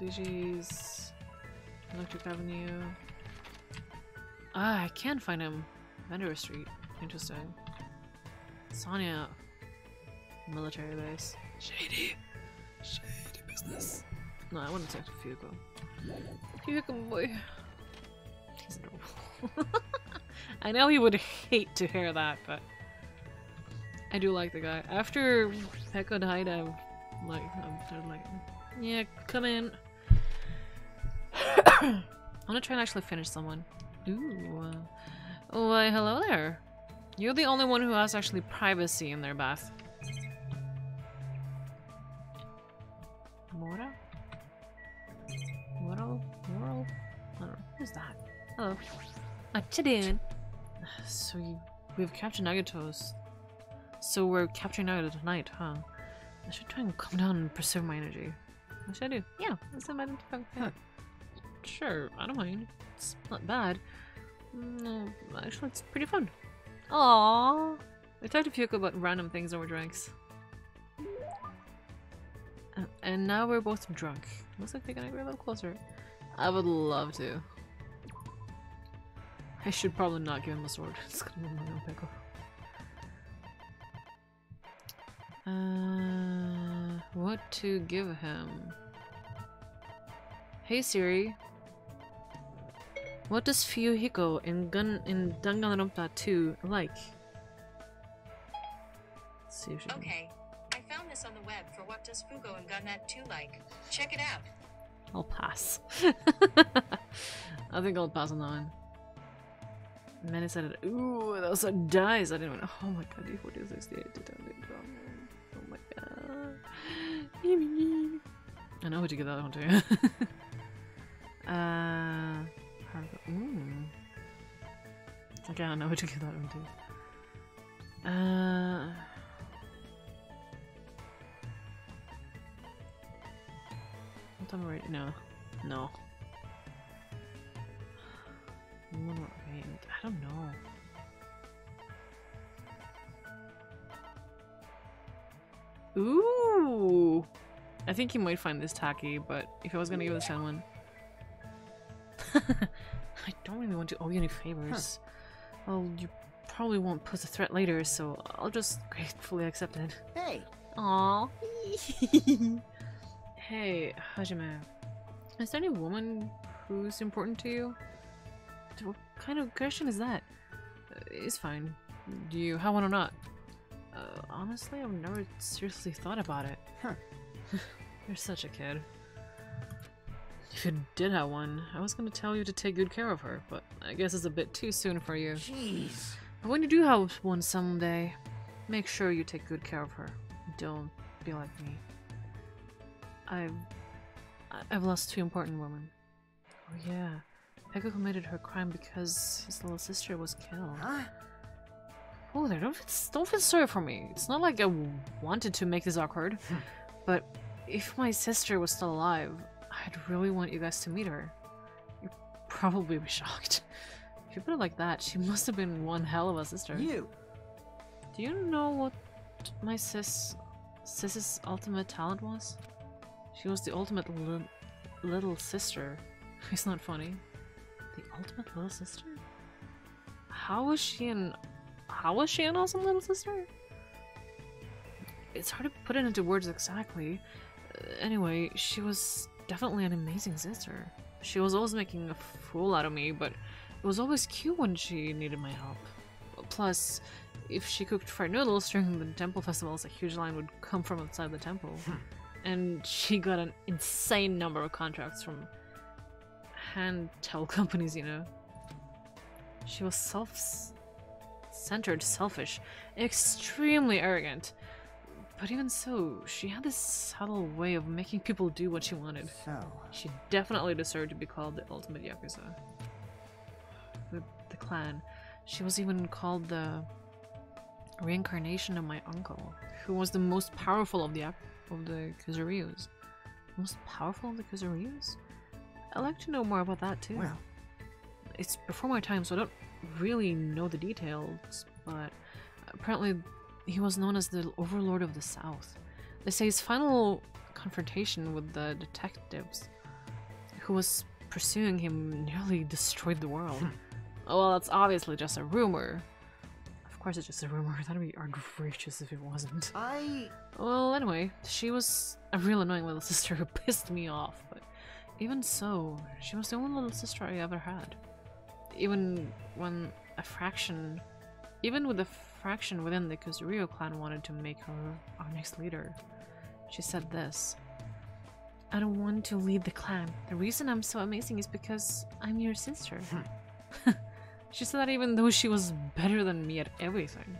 Sushi's Electric Avenue. Ah, I can find him. Vendor Street. Interesting. Sonia. Military base. Shady. Shady business. No, I want to talk to Fugo. Fugo boy. He's adorable. I know he would hate to hear that, but I do like the guy. After Peko died, I'm like, I'm, I'm like, yeah, come in. I'm gonna try and actually finish someone. Ooh. Uh, why, hello there. You're the only one who has actually privacy in their bath. Mora? Moro? Moro? I don't know. Who's that? Hello. What you doing? So you, we've captured Nagitos. So we're capturing Nagito tonight, huh? I should try and calm down and preserve my energy. What should I do? Yeah, let's imagine yeah. Sure, I don't mind. It's not bad. No, actually, it's pretty fun. Aww. We talked to Fuko about random things over drinks. Uh, and now we're both drunk. Looks like they're gonna get a little closer. I would love to. I should probably not give him a sword. It's gonna be my own pickle. Uh, what to give him? Hey Siri. What does Fuyuhiko in Gun in Danganronpa 2 like? Let's see if she can- Okay, I found this on the web for what does Fugo and Gunnet 2 like. Check it out. I'll pass. I think I'll pass on that one. Manny said it. Ooh, that was a dice. I didn't even. Oh my god, D40 68. Oh my god. I know what to get that one too. uh. Hargo- Ooh. Okay, I know what to get that one to. Uh. What am I right? No. No. Wait, I don't know. Ooh! I think you might find this tacky, but if I was gonna give this one, I don't really want to owe you any favors. Well, you probably won't pose a threat later, so I'll just gratefully accept it. Hey, Aww. hey, Hajime. Is there any woman who's important to you? What kind of question is that? Uh, it's fine. Do you have one or not? Uh, honestly, I've never seriously thought about it. Huh. You're such a kid. If you did have one, I was gonna tell you to take good care of her, but I guess it's a bit too soon for you. jeez. But when you do have one someday, make sure you take good care of her. Don't be like me. I've I- I've lost two important women. Oh yeah, Peko committed her crime because his little sister was killed. Huh? Oh, there! Don't don't feel sorry for me. It's not like I wanted to make this awkward, hmm. but if my sister was still alive, I'd really want you guys to meet her. You'd probably be shocked. If you put it like that, she must have been one hell of a sister. You. Do you know what my sis sis's ultimate talent was? She was the ultimate li- little sister. It's not funny. The ultimate little sister? How was she an how was she an awesome little sister? It's hard to put it into words exactly. Uh, anyway, she was definitely an amazing sister. She was always making a fool out of me, but it was always cute when she needed my help. Plus, if she cooked fried noodles during the temple festivals, a huge line would come from outside the temple. Hmm. and she got an insane number of contracts from handheld companies, you know. She was self centered, selfish, extremely arrogant. But even so, she had this subtle way of making people do what she wanted. So, She definitely deserved to be called the ultimate Yakuza. The, the clan. She was even called the reincarnation of my uncle, who was the most powerful of the of the Kuzuryus. Most powerful of the Kuzuryus? I'd like to know more about that too. well, It's before my time, so I don't really know the details, but apparently he was known as the Overlord of the South. They say his final confrontation with the detectives who was pursuing him nearly destroyed the world. Hmm. oh, well, that's obviously just a rumor. Of course, it's just a rumor. That'd be outrageous if it wasn't. I. Well, anyway, she was a real annoying little sister who pissed me off, but even so, she was the only little sister I ever had. Even when a fraction, even with a fraction within the Kuzuryu clan wanted to make her our next leader, she said this. I don't want to lead the clan. The reason I'm so amazing is because I'm your sister. Hmm. she said that even though she was better than me at everything.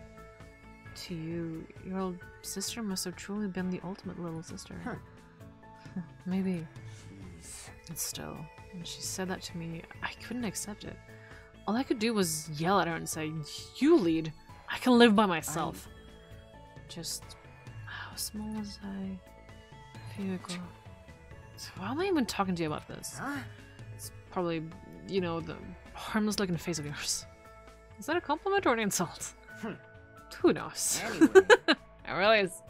To you, your old sister must have truly been the ultimate little sister. Huh. Hmm. Maybe. Jeez. And still, when she said that to me, I couldn't accept it. All I could do was yell at her and say, You lead. I can live by myself. Just, how small was I? Vehicle. So why am I even talking to you about this? Huh? It's probably, you know, the harmless looking face of yours. Is that a compliment or an insult? Hmm. Who knows? Anyway. It really is.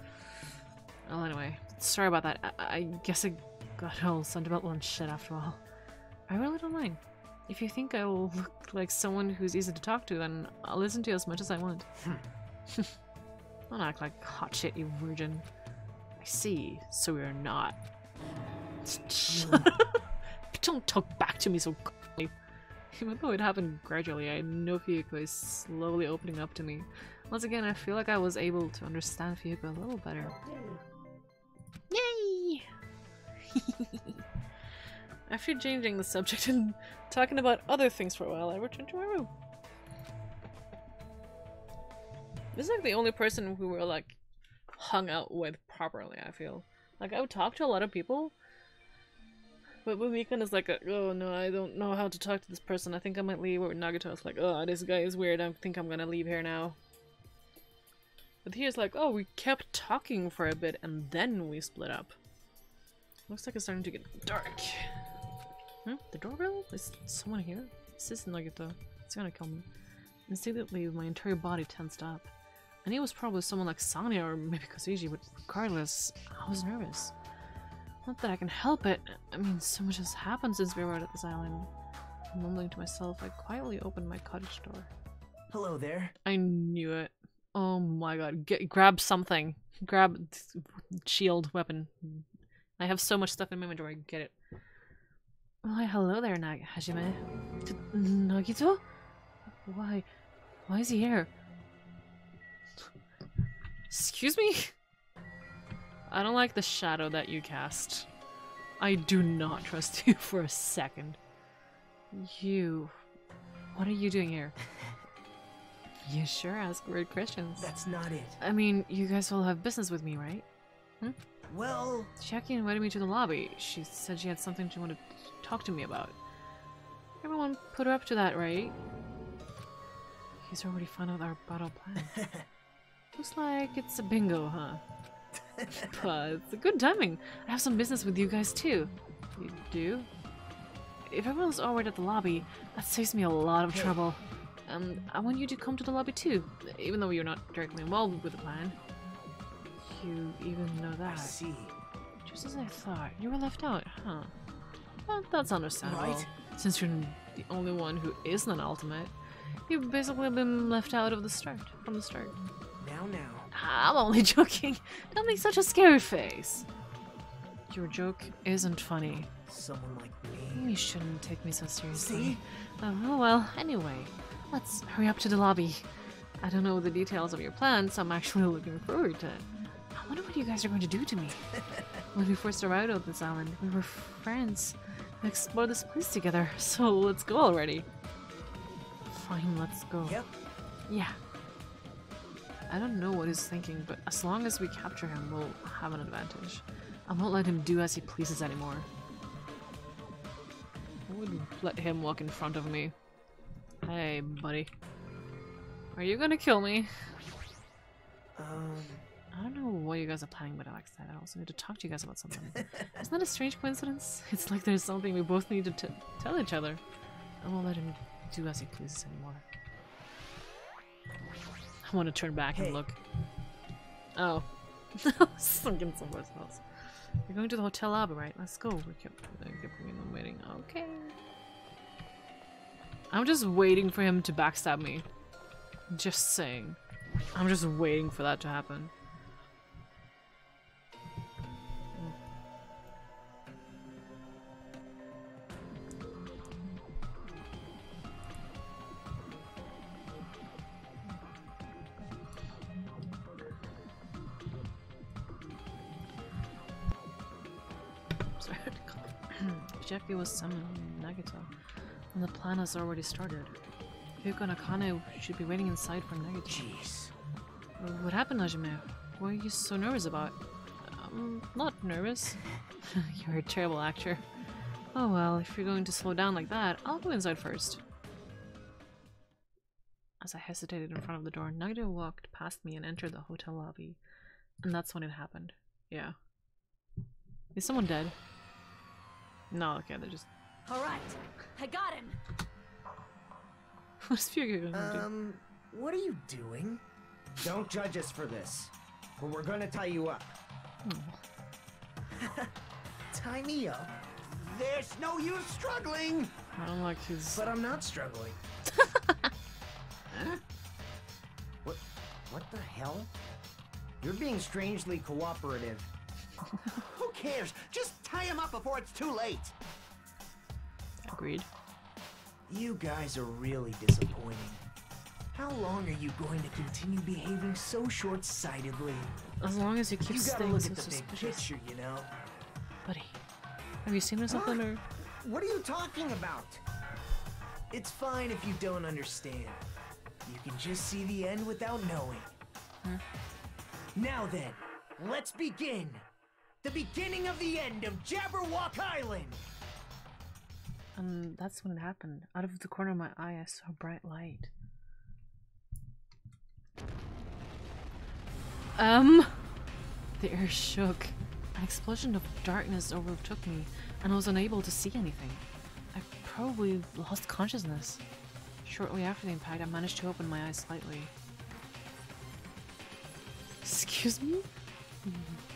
Well, anyway, sorry about that. I, I guess I got all sentimental and shit after all. I really don't mind. If you think I will look like someone who's easy to talk to, then I'll listen to you as much as I want. Hmm. don't act like hot shit, you virgin. I see, so we're not. Hmm. don't talk back to me so quickly. Even though it happened gradually, I know Fuyuhiko is slowly opening up to me. Once again, I feel like I was able to understand Fuyuhiko a little better. Hmm. Yay! After changing the subject and talking about other things for a while, I returned to my room. This is like the only person who we were like hung out with properly, I feel. Like I would talk to a lot of people, but with Mikan is like, a, oh no, I don't know how to talk to this person. I think I might leave. Or Nagito is like, oh, this guy is weird. I think I'm gonna leave here now. But here's like, oh, we kept talking for a bit and then we split up. Looks like it's starting to get dark. Hmm? The doorbell? Is someone here? This is Nagito. It's gonna kill me. Instinctively, my entire body tensed up. I knew it was probably someone like Sonia or maybe Kazuichi, but regardless, I was nervous. Not that I can help it. I mean, so much has happened since we arrived at this island. Mumbling to myself, I quietly opened my cottage door. Hello there. I knew it. Oh my god. Get, grab something. Grab shield weapon. I have so much stuff in my inventory. Get it. Why, hello there, Nag Hajime. T Nagito? Why? Why is he here? Excuse me? I don't like the shadow that you cast. I do not trust you for a second. You... What are you doing here? You sure ask weird questions. That's not it. I mean, you guys all have business with me, right? Hmm? Well, Chiaki invited me to the lobby. She said she had something she wanted to talk to me about. Everyone put her up to that, right? He's already found out our battle plan. Looks like it's a bingo, huh? but it's a good timing. I have some business with you guys too. You do? If everyone's already at the lobby, that saves me a lot of Hey. trouble. Um, I want you to come to the lobby too, even though you're not directly involved with the plan. You even know that. I see. Just as I thought. You were left out, huh? That's understandable. Right. Since you're the only one who isn't an ultimate, you've basically been left out of the start, from the start. Now, now. I'm only joking. Don't make such a scary face. Your joke isn't funny. Someone like me. You shouldn't take me so seriously. See? Um, oh, well, anyway, let's hurry up to the lobby. I don't know the details of your plan, so I'm actually looking forward to it. I wonder what you guys are going to do to me. when we first arrived on this island, we were friends. We explored this place together, so let's go already. Fine, let's go. Yep. Yeah. I don't know what he's thinking, but as long as we capture him, we'll have an advantage. I won't let him do as he pleases anymore. I wouldn't let him walk in front of me. Hey, buddy. Are you gonna kill me? Um, I don't know what you guys are planning, but like I said, I also need to talk to you guys about something. Isn't that a strange coincidence? It's like there's something we both need to t tell each other. I won't let him do as he pleases anymore. I want to turn back Hey. and look. Oh. Thinking somewhere else. You're going to the hotel lobby, right? Let's go. We kept, uh, kept them waiting. Okay. I'm just waiting for him to backstab me. Just saying. I'm just waiting for that to happen. Chiaki was summoned Nagito, and the plan has already started. Fuyuhiko and Akane should be waiting inside for Nagito. jeez. What happened, Hajime? What are you so nervous about? I'm not nervous. you're a terrible actor. Oh well, if you're going to slow down like that, I'll go inside first. As I hesitated in front of the door, Nagito walked past me and entered the hotel lobby. And that's when it happened. Yeah. Is someone dead? No, okay, they're just. Alright, I got him. What's Fugu gonna do? Um, what are you doing? Don't judge us for this, but we're gonna tie you up. tie me up? There's no use struggling! I don't like his. But I'm not struggling. huh? What? What the hell? You're being strangely cooperative. Cares? Just tie him up before it's too late. Agreed. You guys are really disappointing. How long are you going to continue behaving so short-sightedly? As long as you keep You staying look so at the big picture, you know? Buddy, have you seen or something or? What are you talking about? It's fine if you don't understand. You can just see the end without knowing. Hmm? Now then, let's begin! The beginning of the end of Jabberwock Island! And that's when it happened. Out of the corner of my eye, I saw a bright light. Um, the air shook. An explosion of darkness overtook me, and I was unable to see anything. I probably lost consciousness. Shortly after the impact, I managed to open my eyes slightly. Excuse me?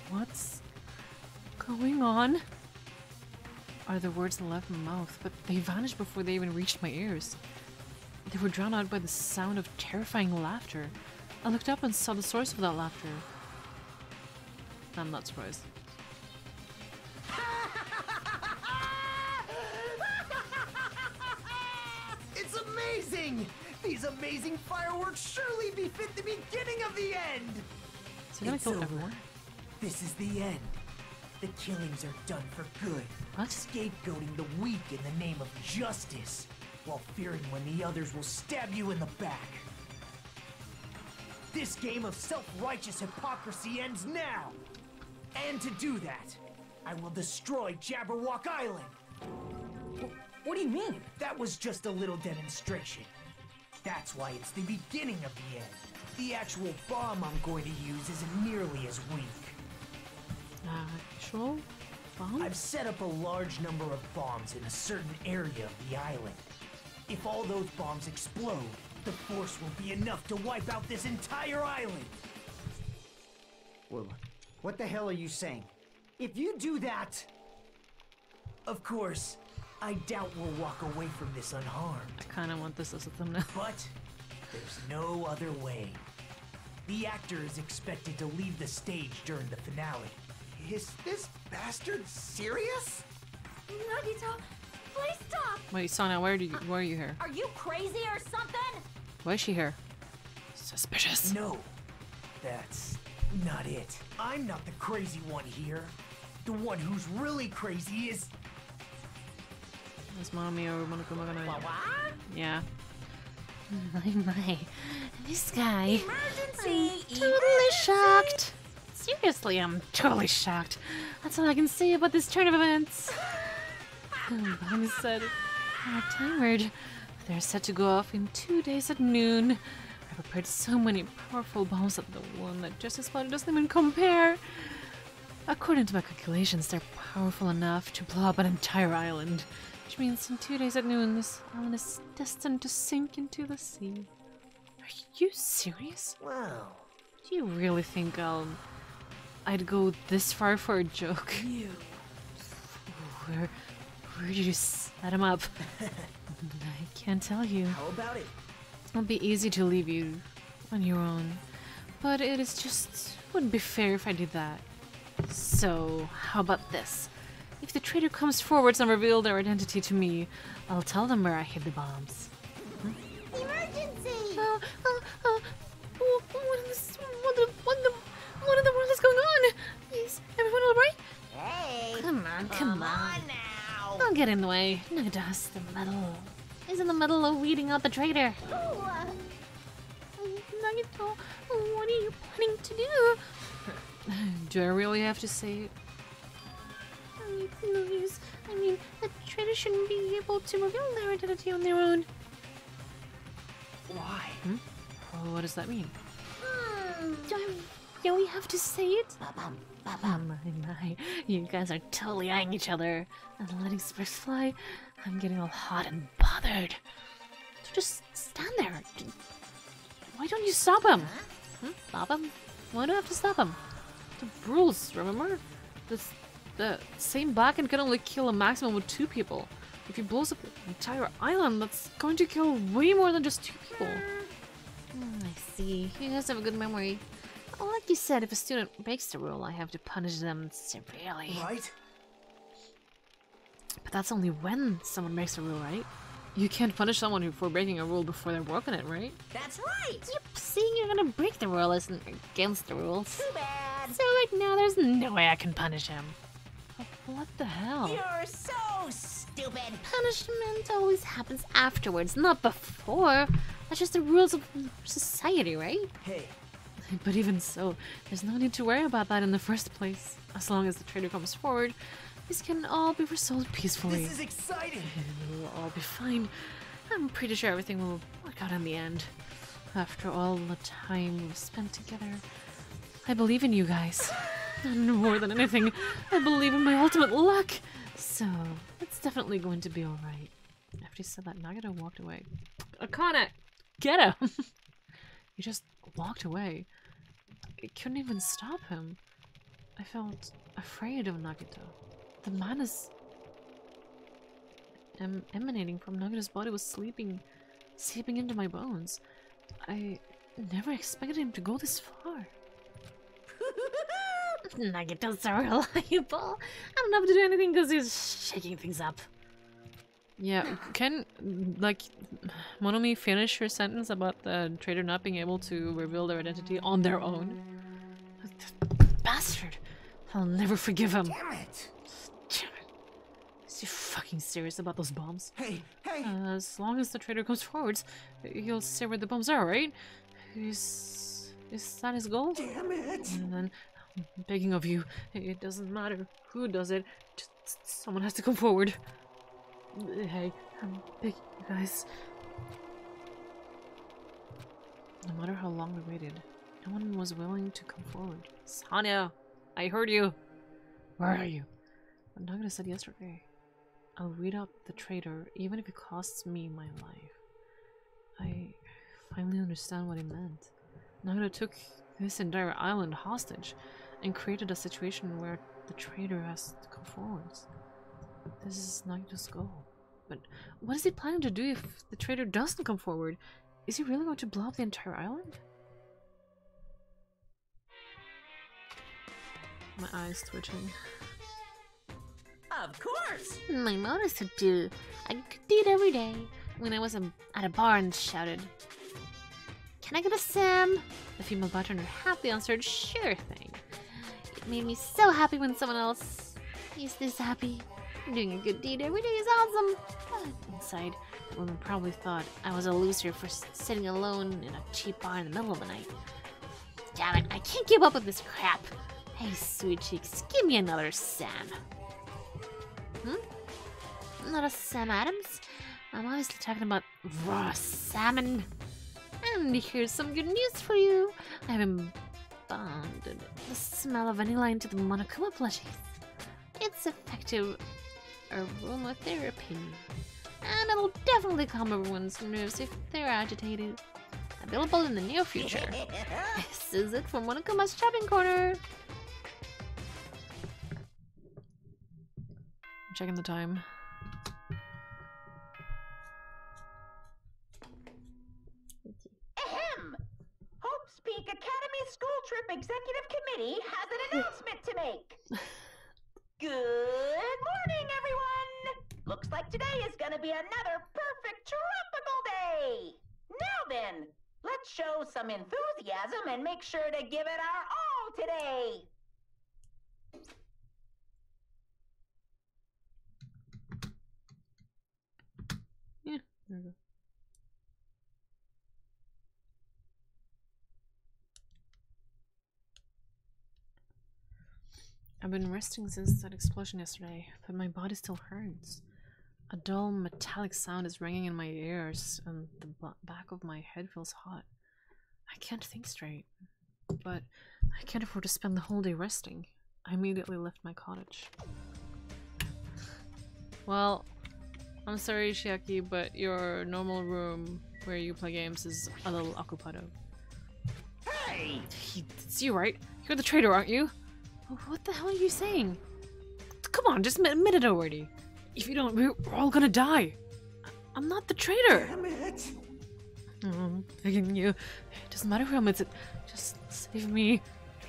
What's going on? Are the words that left my mouth, but they vanished before they even reached my ears. They were drowned out by the sound of terrifying laughter. I looked up and saw the source of that laughter. I'm not surprised. It's amazing! These amazing fireworks surely befit the beginning of the end! Gonna It's kill over. everyone? This is the end. The killings are done for good. What? Scapegoating the weak in the name of justice, while fearing when the others will stab you in the back. This game of self-righteous hypocrisy ends now! And to do that, I will destroy Jabberwock Island! What do you mean? That was just a little demonstration. That's why it's the beginning of the end. The actual bomb I'm going to use isn't nearly as weak. Actual bomb? I've set up a large number of bombs in a certain area of the island. If all those bombs explode, the force will be enough to wipe out this entire island. Well, what the hell are you saying? If you do that, Of course, I doubt we'll walk away from this unharmed. I kinda want this as a thumbnail. But there's no other way. The actor is expected to leave the stage during the finale. Is this bastard serious? Nagito, please stop! Wait, Sonia, where do you uh, where are you here? Are you crazy or something? Why is she here? Suspicious. No, that's not it. I'm not the crazy one here. The one who's really crazy is. Is mommy or Monokuma gonna What? Yeah. My, my. This guy. Emergency! Totally shocked. Seriously, I'm totally shocked. That's all I can say about this turn of events. Mommy said ah, our timered. They're set to go off in two days at noon. I prepared so many powerful bombs that the one that just exploded doesn't even compare. According to my calculations, they're powerful enough to blow up an entire island. Which means in two days at noon, this island is destined to sink into the sea. Are you serious? Well, Do you really think I'll... I'd go this far for a joke? you. Where, where did you set him up? I can't tell you. How about it? It'll be easy to leave you on your own, but it is just wouldn't be fair if I did that. So, how about this? If the traitor comes forwards and reveals their identity to me, I'll tell them where I hid the bombs. Emergency! Uh, uh, uh, what, what, is, what, the, what, the, what in the world is going on? Is everyone alright? Hey! Come on, come, on. now! Don't get in the way. Nagadas, the metal. Is in the middle of weeding out the traitor. Ooh, uh, what are you planning to do? Do I really have to say it? I mean, please. I mean, the traitor shouldn't be able to reveal their identity on their own. Why? Oh, what does that mean? Do I we have to say it? ba-bum, Oh ba-bum. my my, you guys are totally eyeing each other and letting sparks fly. I'm getting all hot and bothered. So just stand there. Why don't you stop him? Hmm? Stop him? Why do I have to stop him? The rules, remember? This, the same Blacken can only kill a maximum of two people. If he blows up the entire island, that's going to kill way more than just two people. Hmm, I see. You guys have a good memory. Well, like you said, if a student breaks the rule, I have to punish them severely. Right? But that's only when someone breaks a rule, right? You can't punish someone who- for breaking a rule before they're broken it, right? That's right. Yep, seeing you're gonna break the rule isn't against the rules. Too bad. So right now, there's no way I can punish him. What the hell? You're so stupid. Punishment always happens afterwards, not before. That's just the rules of society, right? Hey, But even so, there's no need to worry about that in the first place. As long as the trader comes forward, this can all be resolved peacefully. this is exciting. and we'll all be fine. I'm pretty sure everything will work out in the end. After all the time we've spent together, I believe in you guys. And more than anything, I believe in my ultimate luck. So, it's definitely going to be alright. After he said that, Nagito walked away. Akane! Get him! he just walked away. I couldn't even stop him. I felt afraid of Nagito. The man is em- emanating from Nagito's body was sleeping, seeping into my bones. I never expected him to go this far. Nagito's so reliable. I don't have to do anything because he's shaking things up. Yeah, can like Monomi finish her sentence about the trader not being able to reveal their identity on their own? Bastard! I'll never forgive him. Damn it. Is he fucking serious about those bombs? Hey, hey. Uh, as long as the trader comes forwards, you'll say where the bombs are, right? Is is that his goal? Damn it. And then, I'm begging of you, it doesn't matter who does it, just someone has to come forward. Hey, um, I'm begging you guys. No matter how long we waited, no one was willing to come forward. Sonia, I heard you. Where are you? What Nagito said yesterday. I'll read out the traitor, even if it costs me my life. I finally understand what he meant. Nagito took this entire island hostage and created a situation where the traitor has to come forwards. This is Nagito's goal. But what is he planning to do if the traitor doesn't come forward? Is he really going to blow up the entire island? My eyes twitching. Of course. My mom used to do. I could do it every day when I was um, at a bar and shouted, Can I get a Sam? The female bartender happily answered, Sure thing. It made me so happy when someone else is this happy. Doing a good deed every day is awesome. Inside, the woman probably thought I was a loser for sitting alone in a cheap bar in the middle of the night. Damn it, I can't give up with this crap. Hey, sweet cheeks, give me another Sam. Hmm? Not a Sam Adams. I'm obviously talking about raw salmon. And here's some good news for you. I have imbibed the smell of vanilla into the Monokuma plushies. It's effective aromatherapy. And it'll definitely calm everyone's nerves if they're agitated. Available in the near future. this is it from Monokuma's shopping corner. I'm checking the time. Ahem! Hope's Peak Academy School Trip Executive Committee has an announcement to make. Good morning, everyone! Looks like today is gonna be another perfect tropical day! Now then, let's show some enthusiasm and make sure to give it our all today! Yeah, there we go. I've been resting since that explosion yesterday, but my body still hurts. A dull metallic sound is ringing in my ears, and the back of my head feels hot. I can't think straight, but I can't afford to spend the whole day resting. I immediately left my cottage. Well, I'm sorry, Chiaki, but your normal room where you play games is a little occupado. Hey! He- It's you, right? You're the traitor, aren't you? What the hell are you saying? Come on, just admit it already. If you don't, we're, all gonna die. I'm not the traitor. Damn it. Mm, begging you. It doesn't matter who admits it. Just save me.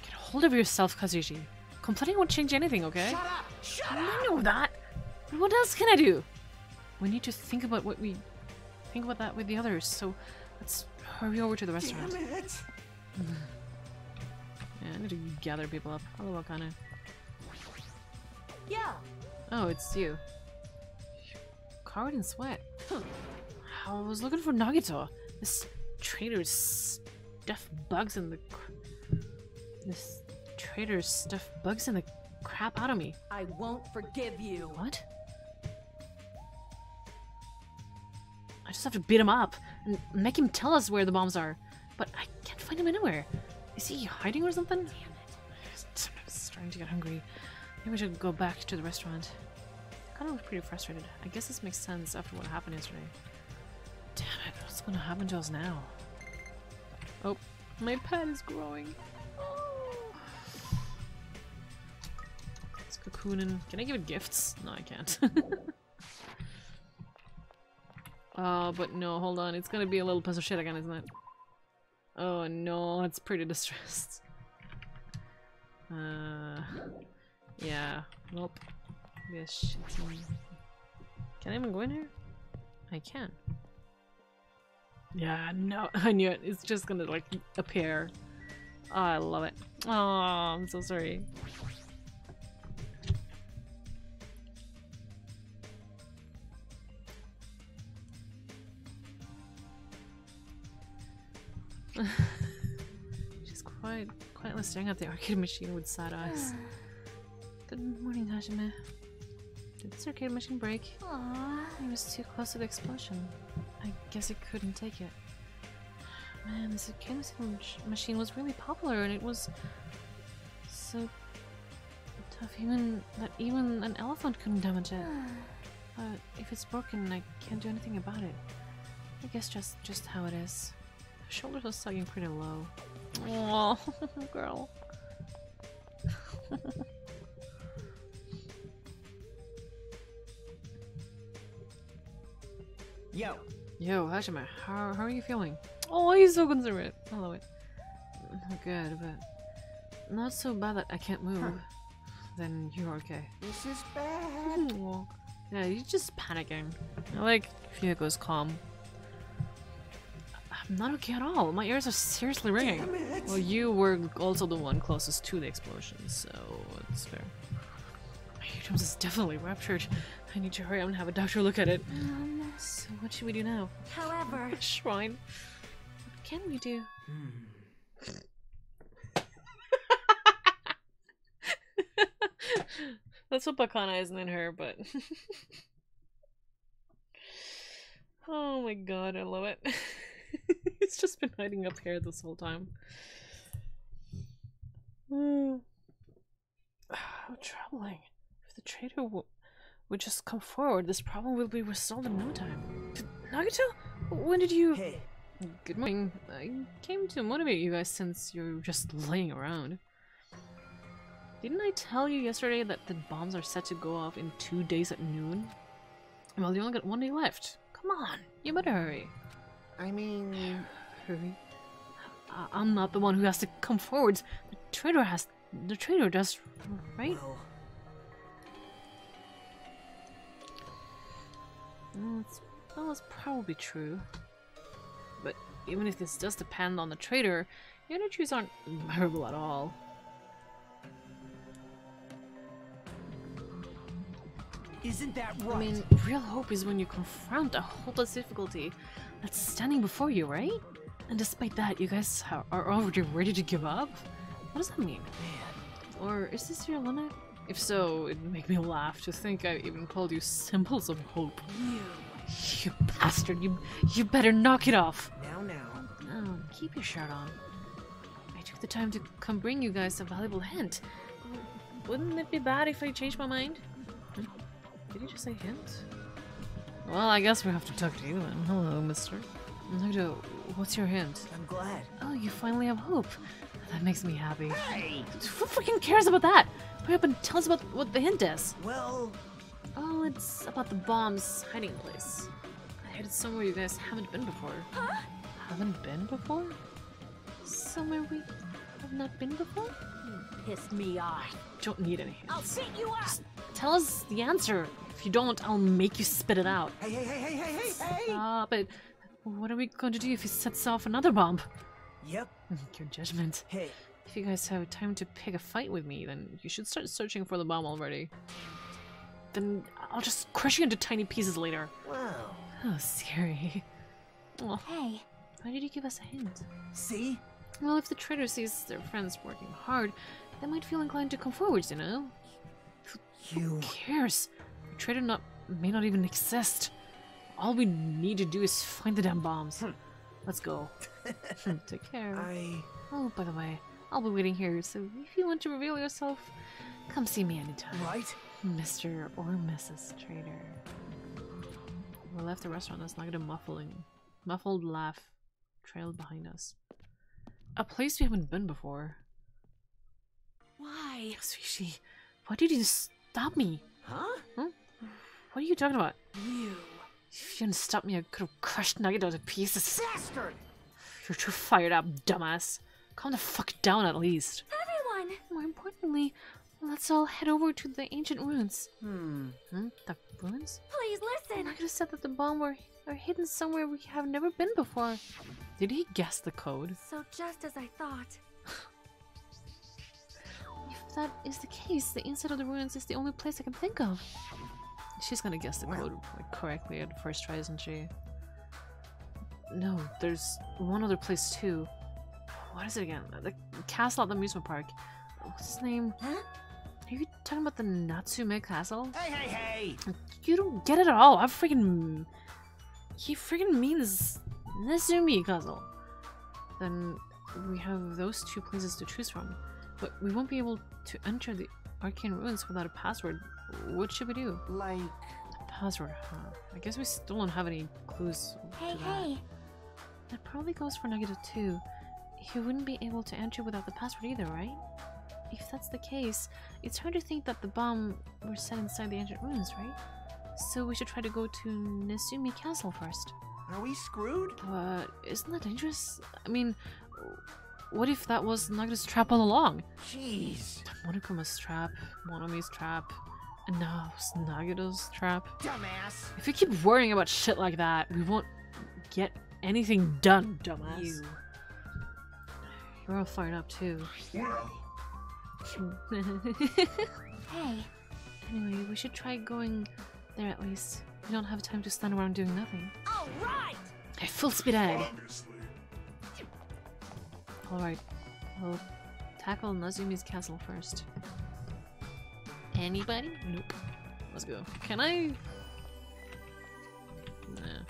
Get a hold of yourself, Kazuichi. Complaining won't change anything, okay? Shut up. Shut up. I know that. But what else can I do? We need to think about what we think about that with the others, so let's hurry over to the restaurant. Damn it! Yeah, I need to gather people up. Hello, Akane. Yeah. Oh, it's you. Covered in sweat. I was looking for Nagito. This traitor's stuffed bugs in the. This traitor's stuffed bugs in the crap out of me. I won't forgive you. What? I just have to beat him up and make him tell us where the bombs are. But I can't find him anywhere. Is he hiding or something? Damn it. I'm starting to get hungry. Maybe we should go back to the restaurant. I kind of look pretty frustrated. I guess this makes sense after what happened yesterday. Damn it, what's gonna happen to us now? Oh, my pet is growing. Oh. It's cocooning. Can I give it gifts? No, I can't. uh, but no, hold on. It's gonna be a little piece of shit again, isn't it? Oh no, it's pretty distressed. Uh, yeah. Nope. Shitty. Can I even go in here? I can. Yeah, no, I knew it. It's just gonna like appear. Oh, I love it. Oh, I'm so sorry. She's quite quietly staring at the arcade machine with sad eyes. Good morning, Hajime. Did this arcade machine break? Aww. It was too close to the explosion. I guess it couldn't take it. Man, this arcade machine was really popular and it was so tough even that even an elephant couldn't damage it. But if it's broken, I can't do anything about it. I guess just just how it is. Her shoulders are sagging pretty low. Oh, girl. Yo, Yo, Hajime, how, how are you feeling? Oh, he's so considerate. I love it. Good, but not so bad that I can't move. Then you're okay. this is bad. Aw. Yeah, you're just panicking. I like Fuyuko's calm. I'm not okay at all. My ears are seriously ringing. Well, you were also the one closest to the explosion, so it's fair. My eardrums is definitely ruptured. I need to hurry up and have a doctor look at it. Um, So what should we do now? however, Shrine. What can we do? Hmm. That's what Bakana isn't in her, but. oh my god, I love it. it's just been hiding up here this whole time. Hmm. How troubling. If the traitor w- would just come forward, this problem will be resolved in no time. Nagito, When did you. Hey, Good morning. I came to motivate you guys since you're just laying around. Didn't I tell you yesterday that the bombs are set to go off in two days at noon? Well, you only got one day left. Come on, you better hurry. I mean, Hurry. I- I'm not the one who has to come forward. The traitor has. The traitor does, right? well, Well, it's, well, it's probably true. But even if this does depend on the traitor, your energies aren't variable at all. isn't that right? I mean, real hope is when you confront a hopeless difficulty that's standing before you, right? And despite that, you guys are already ready to give up? What does that mean? Or is this your limit? If so, it'd make me laugh to think I even called you symbols of hope. you. You bastard, you you better knock it off! Now, now. Oh, keep your shirt on. I took the time to come bring you guys a valuable hint. Wouldn't it be bad if I changed my mind? Did you just say hint? Well, I guess we have to talk to you then. Hello, mister. Nagito, what's your hint? I'm glad. Oh, you finally have hope. That makes me happy. hey, Who freaking cares about that? Hurry up and tell us about what the hint is. Well, Oh, it's about the bomb's hiding place. I headed somewhere you guys haven't been before. Huh? Haven't been before? Somewhere we have not been before? You Piss me off. Don't need any I'll hints. beat you up. Tell us the answer. If If you don't, I'll make you spit it out. Hey, hey, hey, hey, hey, hey, hey! Ah, Stop it. What are we going to do if he sets off another bomb? Yep. Mm, your judgment. Hey, If you guys have time to pick a fight with me, then you should start searching for the bomb already. Then I'll just crush you into tiny pieces later. wow. Oh, Siri. Oh, Hey, why did you give us a hint? See? Well, if the traitor sees their friends working hard, they might feel inclined to come forwards, you know? You. Who cares? Traitor not may not even exist. All we need to do is find the damn bombs. Hmm. Let's go. Hmm, take care. I. Oh, by the way, I'll be waiting here, so if you want to reveal yourself, come see me anytime. Right? Mr. or Mrs. Trader. We left the restaurant as like a muffling, muffled laugh trailed behind us. A place we haven't been before. why? Sushi, why did you stop me? Huh? Huh? What are you talking about? You. If you hadn't stopped me, I could have crushed Nugget to pieces. Bastard! You're too fired up, dumbass. Calm the fuck down at least. Everyone! More importantly, let's all head over to the ancient ruins. Hmm. Hmm? The ruins? Please listen! I could have said that the bomb were are hidden somewhere we have never been before. Did he guess the code? So just as I thought. If that is the case, the inside of the ruins is the only place I can think of. She's gonna guess the code like, correctly at first try, isn't she? No, there's one other place too. What is it again? The castle at the amusement park. What's his name? Huh? Are you talking about the Natsume Castle? Hey, hey, hey! You don't get it at all. I freaking. He freaking means Nezumi Castle. Then we have those two places to choose from. But we won't be able to enter the arcane ruins without a password. What should we do? Like, the Password, huh? I guess we still don't have any clues Hey, to that. hey! That probably goes for negative two. He wouldn't be able to enter without the password either, right? If that's the case, it's hard to think that the bomb were set inside the ancient ruins, right? So we should try to go to Nezumi Castle first. Are we screwed? But isn't that dangerous? I mean, what if that was Nagito's trap all along? Jeez. Monokuma's trap, Monomi's trap, and now Nagito's trap. Dumbass. If we keep worrying about shit like that, we won't get anything done, dumbass. You. You're all fired up too. Well, Hey! anyway, we should try going there at least. We don't have time to stand around doing nothing. Alright! Hey, full speed ahead. All right. We'll tackle Nezumi's castle first. Anybody? Nope. Let's go. Can I? Nah.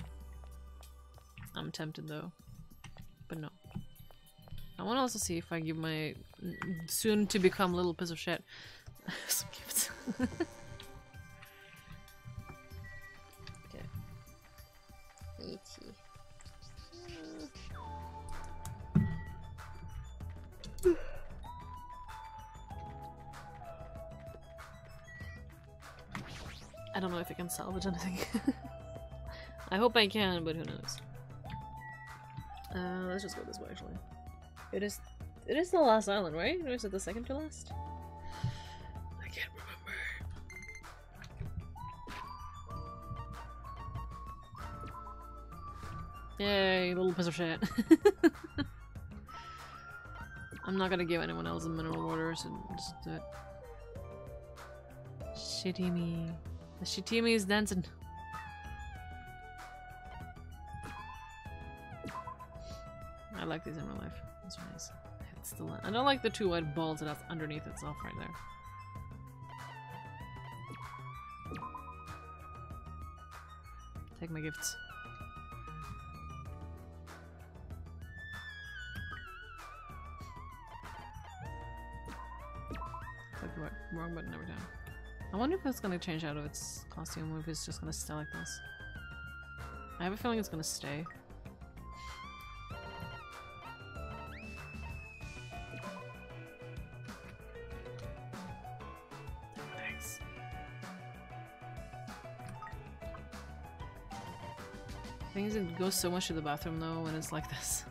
I'm tempted though. But no. I want to also see if I give my soon to become little piece of shit some gifts. I don't know if I can salvage anything. I hope I can, but who knows. Uh, let's just go this way actually. It is it is the last island, right? Or is it the second to last? I can't remember. Yay, little piece of shit. I'm not gonna give anyone else a mineral water, so just do it. Shitty me. The shitty is dancing. I like these in real life. It's nice. I don't like the two white balls that that's underneath itself right there. Take my gifts. Click the wrong button every time. I wonder if it's gonna change out of its costume or if it's just gonna stay like this. I have a feeling it's gonna stay. Thanks. Thing is, it goes so much to the bathroom though when it's like this.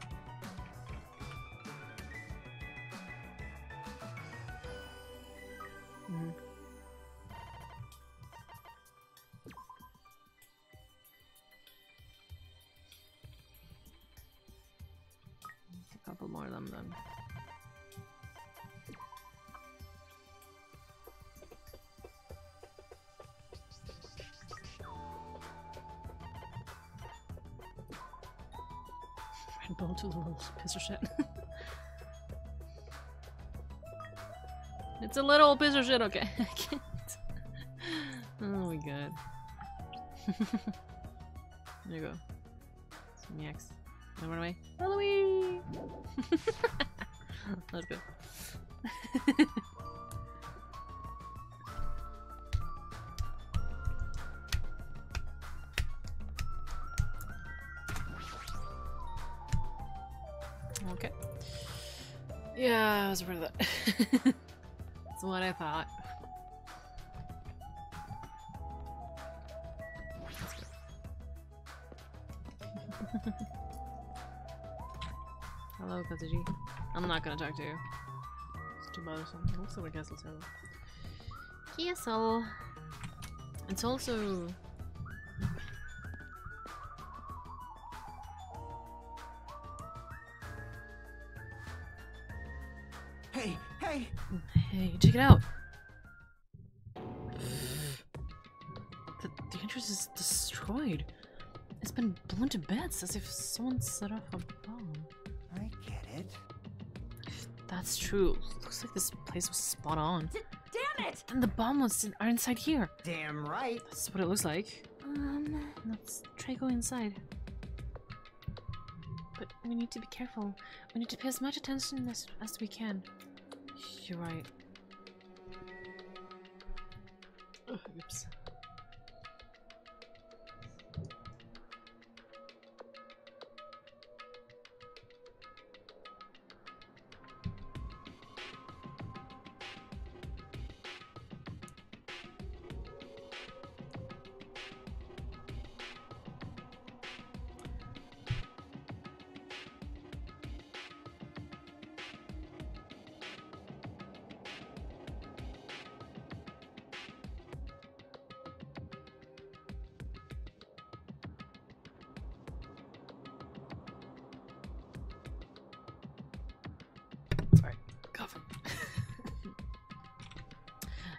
Little of shit. it's a little of shit, okay. I can't. Oh my god. there you go. Some yaks. Run away. Away! Let's go. Yeah, I was afraid of that. That's what I thought. Hello, Katsuji. I'm not gonna talk to you. It's too bothersome. It looks like my castle's hell. Castle. It's also. As if someone set off a bomb. I get it. That's true, looks like this place was spot on. Damn it! And the bomb was in, are inside here. Damn right. That's what it looks like. Um, let's try go inside. But we need to be careful. We need to pay as much attention as, as we can. You're right. Ugh, oops.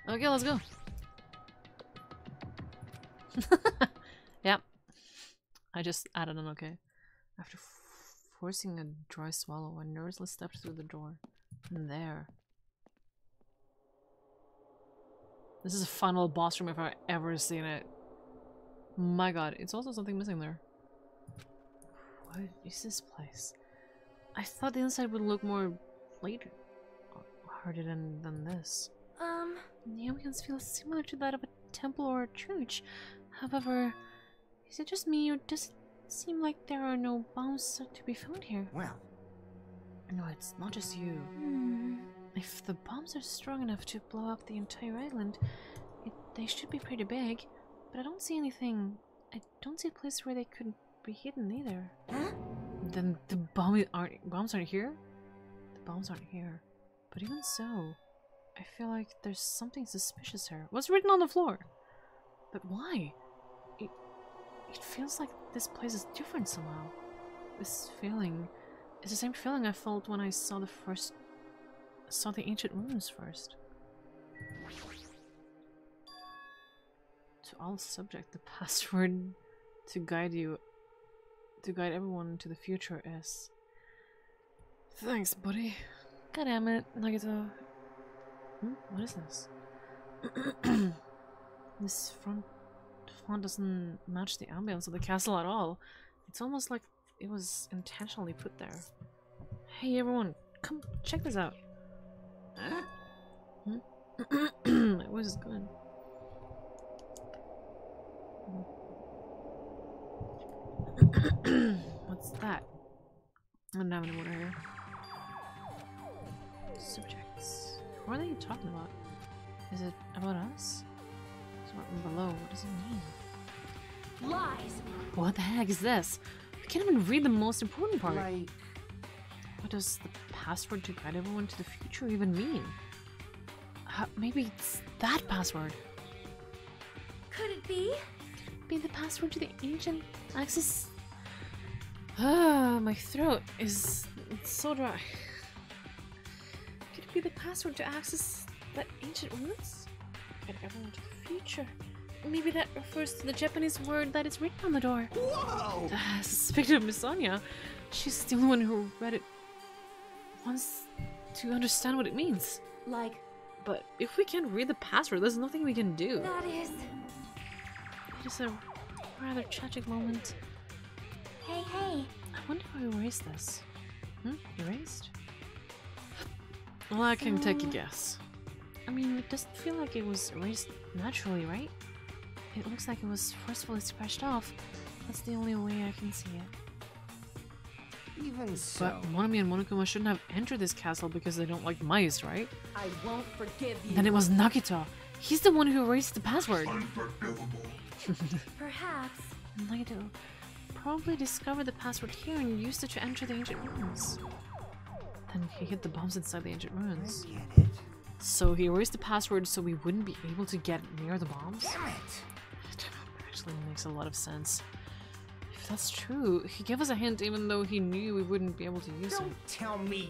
Okay, let's go. yep. I just added an okay. After forcing a dry swallow, I nervously stepped through the door. And there. This is a final boss room if I've ever seen it. My god, it's also something missing there. What is this place? I thought the inside would look more later harder than, than this. The ambience feels similar to that of a temple or a church. However, is it just me or does it seem like there are no bombs to be found here? Well, No, it's not just you. hmm. If the bombs are strong enough to blow up the entire island, it, they should be pretty big. But I don't see anything. I don't see a place where they could be hidden either. Huh? Then the bomb aren't bombs aren't here. The bombs aren't here. But even so, I feel like there's something suspicious here. What's written on the floor? But why? It it feels like this place is different somehow. This feeling is the same feeling I felt when I saw the first saw the ancient ruins first. To all subject, the password to guide you to guide everyone to the future is. Thanks, buddy. God damn it, Nagito. Hmm? What is this? this front font doesn't match the ambience of the castle at all. It's almost like it was intentionally put there. Hey everyone, come check this out. Huh? it was good. What's that? I don't have any water here. Subjects. What are they talking about? Is it about us? It's written below. What does it mean? Lies! What the heck is this? I can't even read the most important part. Like, What does the password to guide everyone to the future even mean? Uh, maybe it's that password. Could it be? Be the password to the ancient access. Ah, my throat is so dry. Could be the password to access that ancient ruins? Get everyone to the future. Maybe that refers to the Japanese word that is written on the door. Whoa! I suspected Miss Sonia. She's the only one who read it wants to understand what it means. Like, But if we can't read the password, there's nothing we can do. that is. It is a rather tragic moment. Hey, hey. I wonder who erased this. Hmm? Erased? Well, I can take a guess. I mean, it doesn't feel like it was erased naturally, right? It looks like it was forcefully scratched off. That's the only way I can see it. Even so. But Monomi and Monokuma shouldn't have entered this castle because they don't like mice, right? I won't forgive you. Then it was Nagito. He's the one who erased the password. Unforgivable. Perhaps. Nagito probably discovered the password here and used it to enter the ancient ruins. Then he hid the bombs inside the ancient ruins. So he erased the password so we wouldn't be able to get near the bombs? Damn it! Actually makes a lot of sense. If that's true, he gave us a hint even though he knew we wouldn't be able to use it. Don't tell me.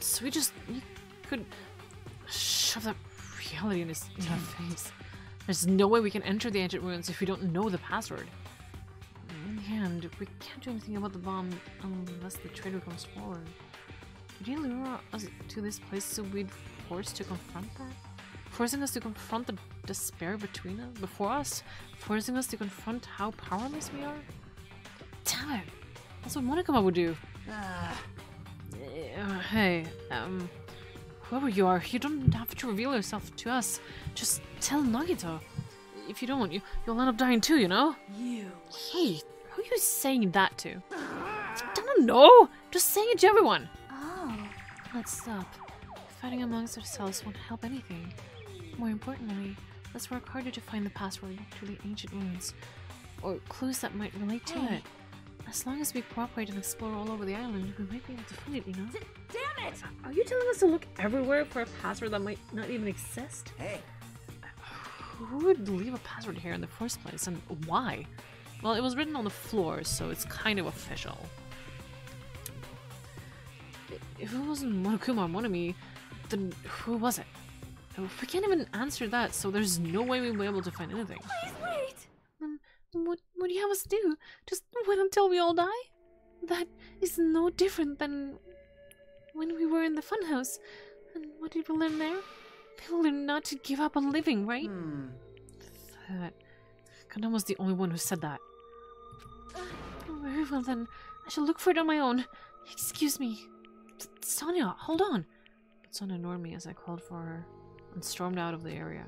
So we just we could shove that reality in his in our face. There's no way we can enter the ancient ruins if we don't know the password. In the end, we can't do anything about the bomb unless the traitor comes forward. Did he lure us to this place so we'd forced to confront that? Forcing us to confront the despair between us, before us? Forcing us to confront how powerless we are? Damn it! That's what Monokuma would do. Ah, Uh, hey, um, whoever you are, you don't have to reveal yourself to us. Just tell Nagito. If you don't, you, you'll end up dying too, you know? You. Hey, who are you saying that to? I don't know! Just saying it to everyone! Let's stop. Fighting amongst ourselves won't help anything. More importantly, let's work harder to find the password to the ancient ruins, or clues that might relate to Hey. it. As long as we cooperate and explore all over the island, we might be able to find it, you know? Damn it! Are you telling us to look everywhere for a password that might not even exist? hey, Who would leave a password here in the first place, and why? Well, it was written on the floor, so it's kind of official. If it wasn't Monokuma or Monomi, then who was it? We can't even answer that, so there's no way we'll be able to find anything. Please wait! Then what, what do you have us do? Just wait until we all die? That is no different than when we were in the funhouse. And what did we learn there? We learned not to give up on living, right? hmm. That Gundham was the only one who said that. Very well then, I shall look for it on my own. Excuse me. Sonia, hold on. But Sonia ignored me as I called for her and stormed out of the area.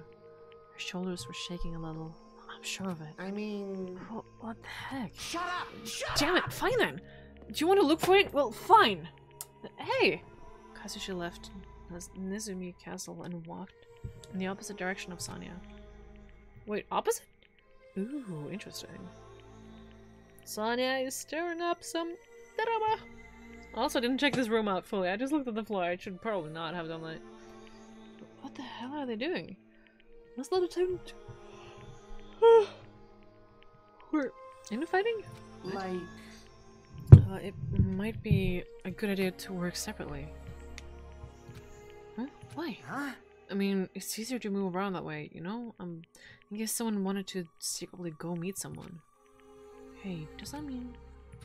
Her shoulders were shaking a little. I'm sure of it. I mean, What, what the heck? shut up! Shut Damn it, fine then! Do you want to look for it? Well, fine! Hey! Kazuichi left Nezumi Castle and walked in the opposite direction of Sonia. Wait, opposite? Ooh, interesting. Sonia is stirring up some drama. Also, didn't check this room out fully. I just looked at the floor. I should probably not have done that. What the hell are they doing? Let's not attempt. We're infighting? Like, Uh, it might be a good idea to work separately. Huh? Why? huh? I mean, it's easier to move around that way, you know? Um, in case someone wanted to secretly go meet someone. Hey, does that mean...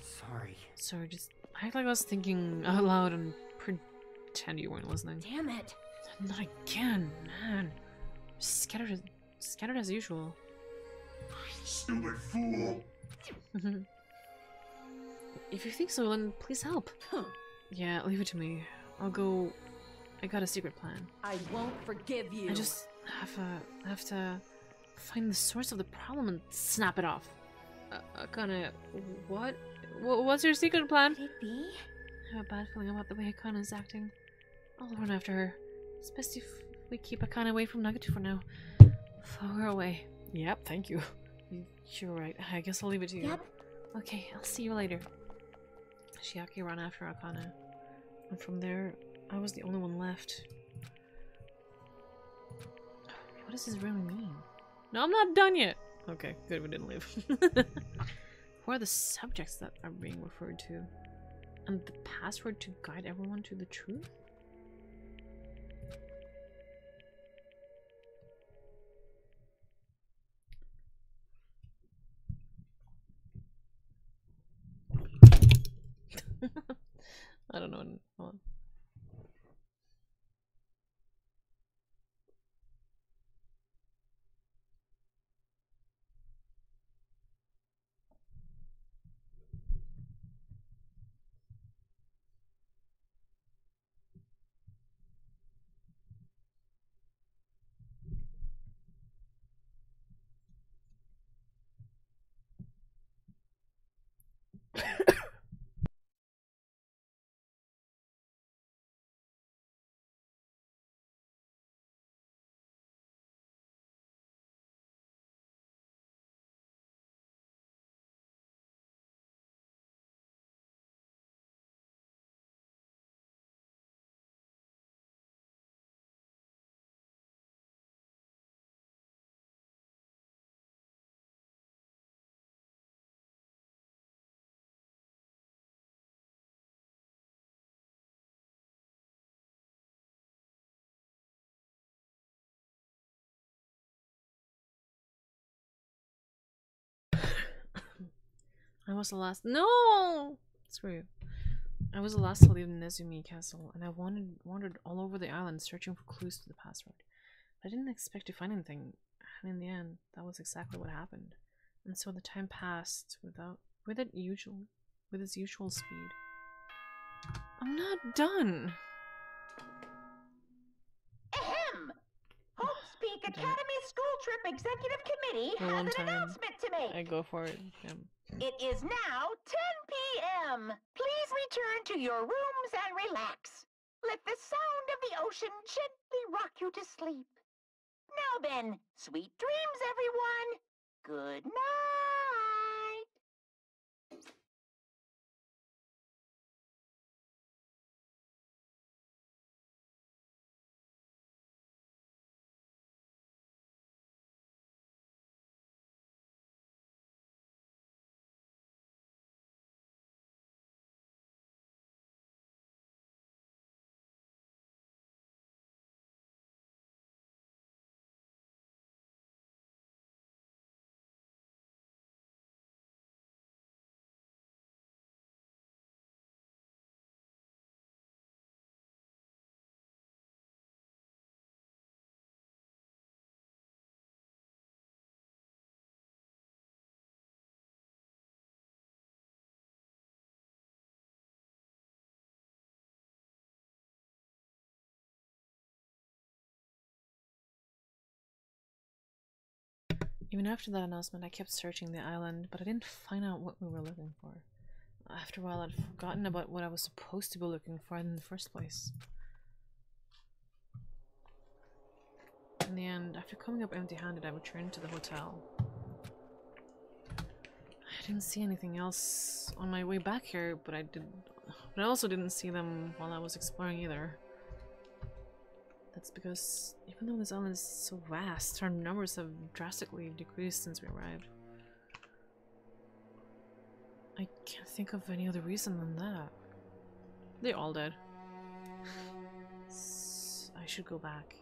Sorry. Sorry, just act like I was thinking out loud and pretend you weren't listening. Damn it! Not again, man. Scattered as, scattered as usual. Stupid fool. if you think so, then please help. Huh. Yeah, leave it to me. I'll go... I got a secret plan. I won't forgive you. I just have to have to find the source of the problem and snap it off. Uh, uh, kinda, what? Wha- What's your secret plan? Could it be? I have a bad feeling about the way Akane is acting. I'll run after her. It's best if we keep Akane away from Nagito for now. Follow her away. Yep, thank you. Y- You're right. I guess I'll leave it to you. Yep. Okay, I'll see you later. Chiaki ran after Akane. And from there, I was the only one left. What does this really mean? No, I'm not done yet! Okay, good, we didn't leave. Who are the subjects that are being referred to? And the password to guide everyone to the truth? I don't know. Hold on. I was the last. No! Screw. I was the last to leave Nezumi Castle, and I wandered, wandered all over the island searching for clues to the password. I didn't expect to find anything, and in the end, that was exactly what happened. And so the time passed without, with it usual, with its usual speed. I'm not done. Peak. Academy School Trip Executive Committee For has an time, announcement to make. I go for it. Yeah. It is now 10 p.m. Please return to your rooms and relax. Let the sound of the ocean gently rock you to sleep. Now then, sweet dreams, everyone. Good night. Even after that announcement, I kept searching the island, but I didn't find out what we were looking for. After a while, I'd forgotten about what I was supposed to be looking for in the first place. In the end, after coming up empty handed, I returned to the hotel. I didn't see anything else on my way back here, but I did. But I also didn't see them while I was exploring either. That's because even though this island is so vast, our numbers have drastically decreased since we arrived. I can't think of any other reason than that. They all dead. I should go back.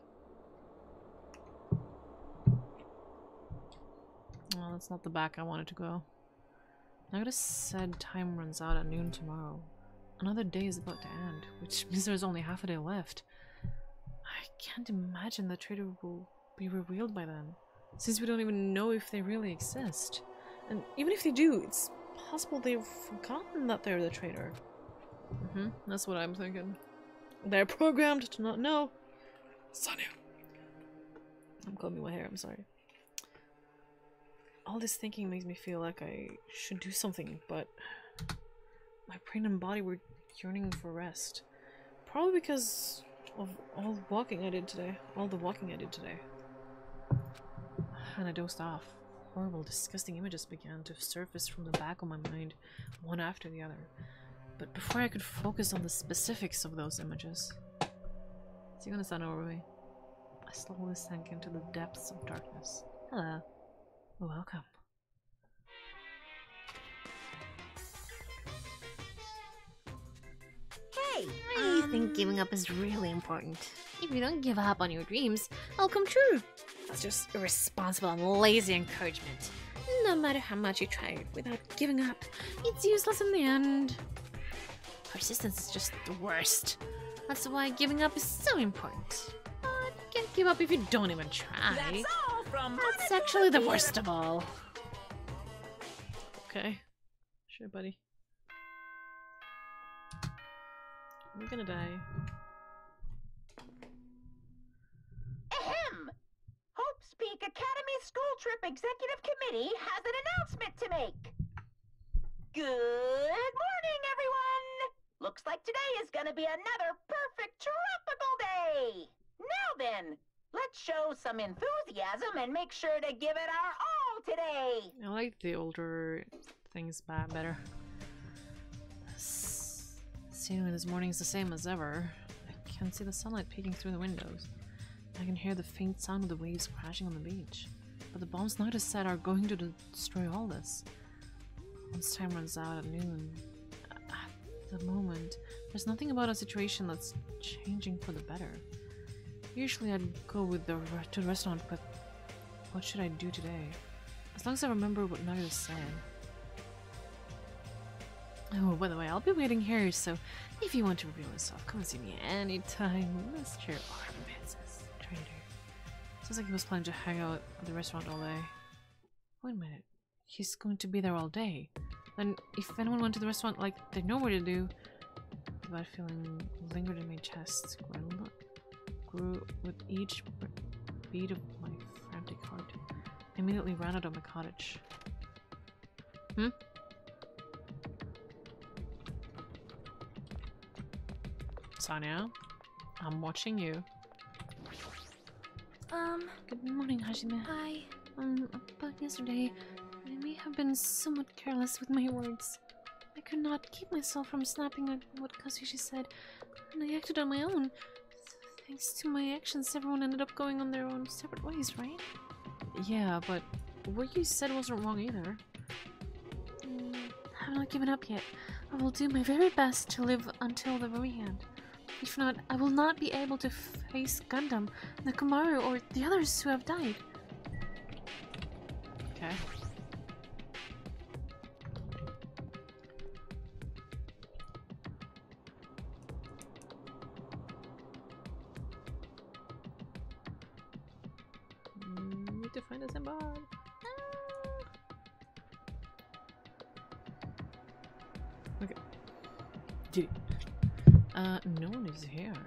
Well, that's not the back I wanted to go. Nagito said time runs out at noon tomorrow. Another day is about to end, which means there's only half a day left. I can't imagine the traitor will be revealed by then, since we don't even know if they really exist. And even if they do, it's possible they've forgotten that they're the traitor. Mm-hmm, that's what I'm thinking. They're programmed to not know. Sanu. I'm combing my hair, I'm sorry. All this thinking makes me feel like I should do something, but my brain and body were yearning for rest. Probably because of all the walking I did today. All the walking I did today. And I dozed off. Horrible, disgusting images began to surface from the back of my mind, one after the other. But before I could focus on the specifics of those images, it's gonna sound over me. I slowly sank into the depths of darkness. Hello. Welcome. Hey! I um, think giving up is really important. If you don't give up on your dreams, they'll come true. That's just irresponsible and lazy encouragement. No matter how much you try without giving up, it's useless in the end. Persistence is just the worst. That's why giving up is so important. But you can't give up if you don't even try. That's all from That's actually the worst of all. Okay. Sure, buddy. We're gonna die. Ahem! Hope's Peak Academy School Trip Executive Committee has an announcement to make. Good morning, everyone! Looks like today is gonna be another perfect tropical day! Now then, let's show some enthusiasm and make sure to give it our all today! I like the older things better. This morning is the same as ever. I can see the sunlight peeking through the windows. I can hear the faint sound of the waves crashing on the beach. But the bombs Nida said are going to destroy all this. Once time runs out at noon, at the moment, there's nothing about our situation that's changing for the better. Usually I'd go with the to the restaurant, but what should I do today? As long as I remember what Nida said. Oh, by the way, I'll be waiting here, so if you want to reveal yourself, come and see me anytime, Mr. Armitz's traitor. Sounds like he was planning to hang out at the restaurant all day. Wait a minute. He's going to be there all day. Then, if anyone went to the restaurant, like, they know what to do. A bad feeling lingered in my chest, grew, grew with each beat of my frantic heart. I immediately ran out of my cottage. Hmm? Sonia, I'm watching you. Um, Good morning, Hajime. Hi. Um, about yesterday, I may have been somewhat careless with my words. I could not keep myself from snapping at what Kazuichi said, and I acted on my own. Thanks to my actions, everyone ended up going on their own separate ways, right? Yeah, but what you said wasn't wrong either. Mm, I have not given up yet. I will do my very best to live until the very end. If not, I will not be able to face Gundham, Nekomaru, or the others who have died. Okay.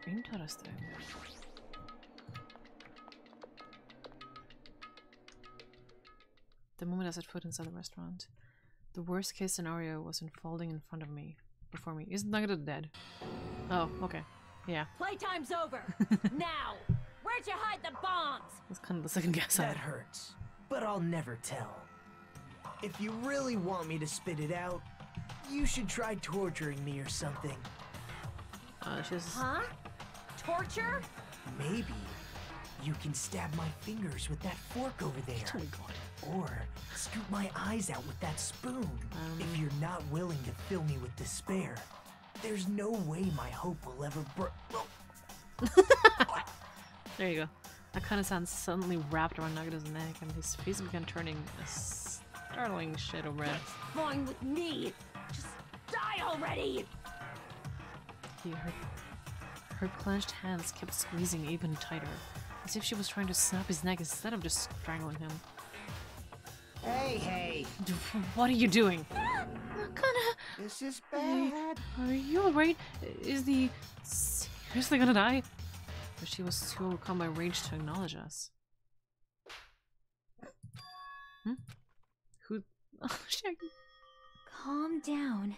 Interesting. The moment I set foot inside the restaurant, the worst case scenario was unfolding in front of me. Before me. Isn't Nagito dead? Oh, okay. Yeah. Playtime's over. now, where'd you hide the bombs? That's kind of the second guess I That had. hurts, but I'll never tell. If you really want me to spit it out, you should try torturing me or something. Uh, she's. Huh? Torture? Maybe you can stab my fingers with that fork over there. Oh my god. Or scoop my eyes out with that spoon. Um. if you're not willing to fill me with despair, there's no way my hope will ever br- oh. There you go. That kind of sounds suddenly wrapped around Nagito's neck, and his face began turning a startling shade of red. Fine with me. Just die already. He, her, her clenched hands kept squeezing even tighter, as if she was trying to snap his neck instead of just strangling him. Hey, hey, What are you doing? Nakana! this is bad. Are you alright? Is the seriously gonna die? But she was too overcome by rage to acknowledge us. Hmm? Who? Oh, Shaggy. Calm down,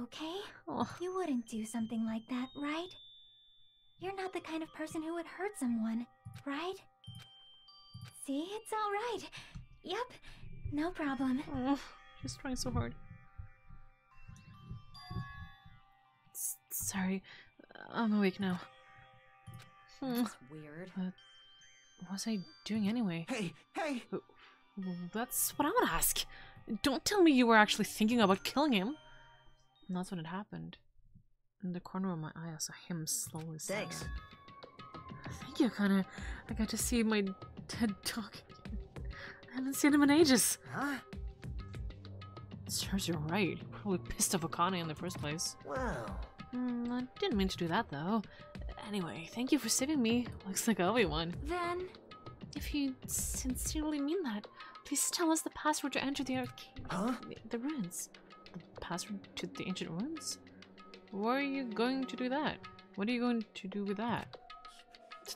okay? Oh, You wouldn't do something like that, right? You're not the kind of person who would hurt someone, right? See, it's all right. Yep, no problem. oh, she's trying so hard. S- sorry, I'm awake now. Hmm, That's weird. What was I doing anyway? Hey, hey! That's what I would ask. Don't tell me you were actually thinking about killing him. And that's when it happened. In the corner of my eye, I saw him slowly. Thanks. Thank you, Connor. I got to see my dead dog. I haven't seen him in ages. Huh? Serves you right. Probably pissed off Akane in the first place. Well, Hmm, I didn't mean to do that though. Anyway, thank you for saving me. Looks like I'll be one. Then, If you sincerely mean that, please tell us the password to enter the arcade. Huh? The, the ruins. The password to the ancient ruins? Why are you going to do that? What are you going to do with that?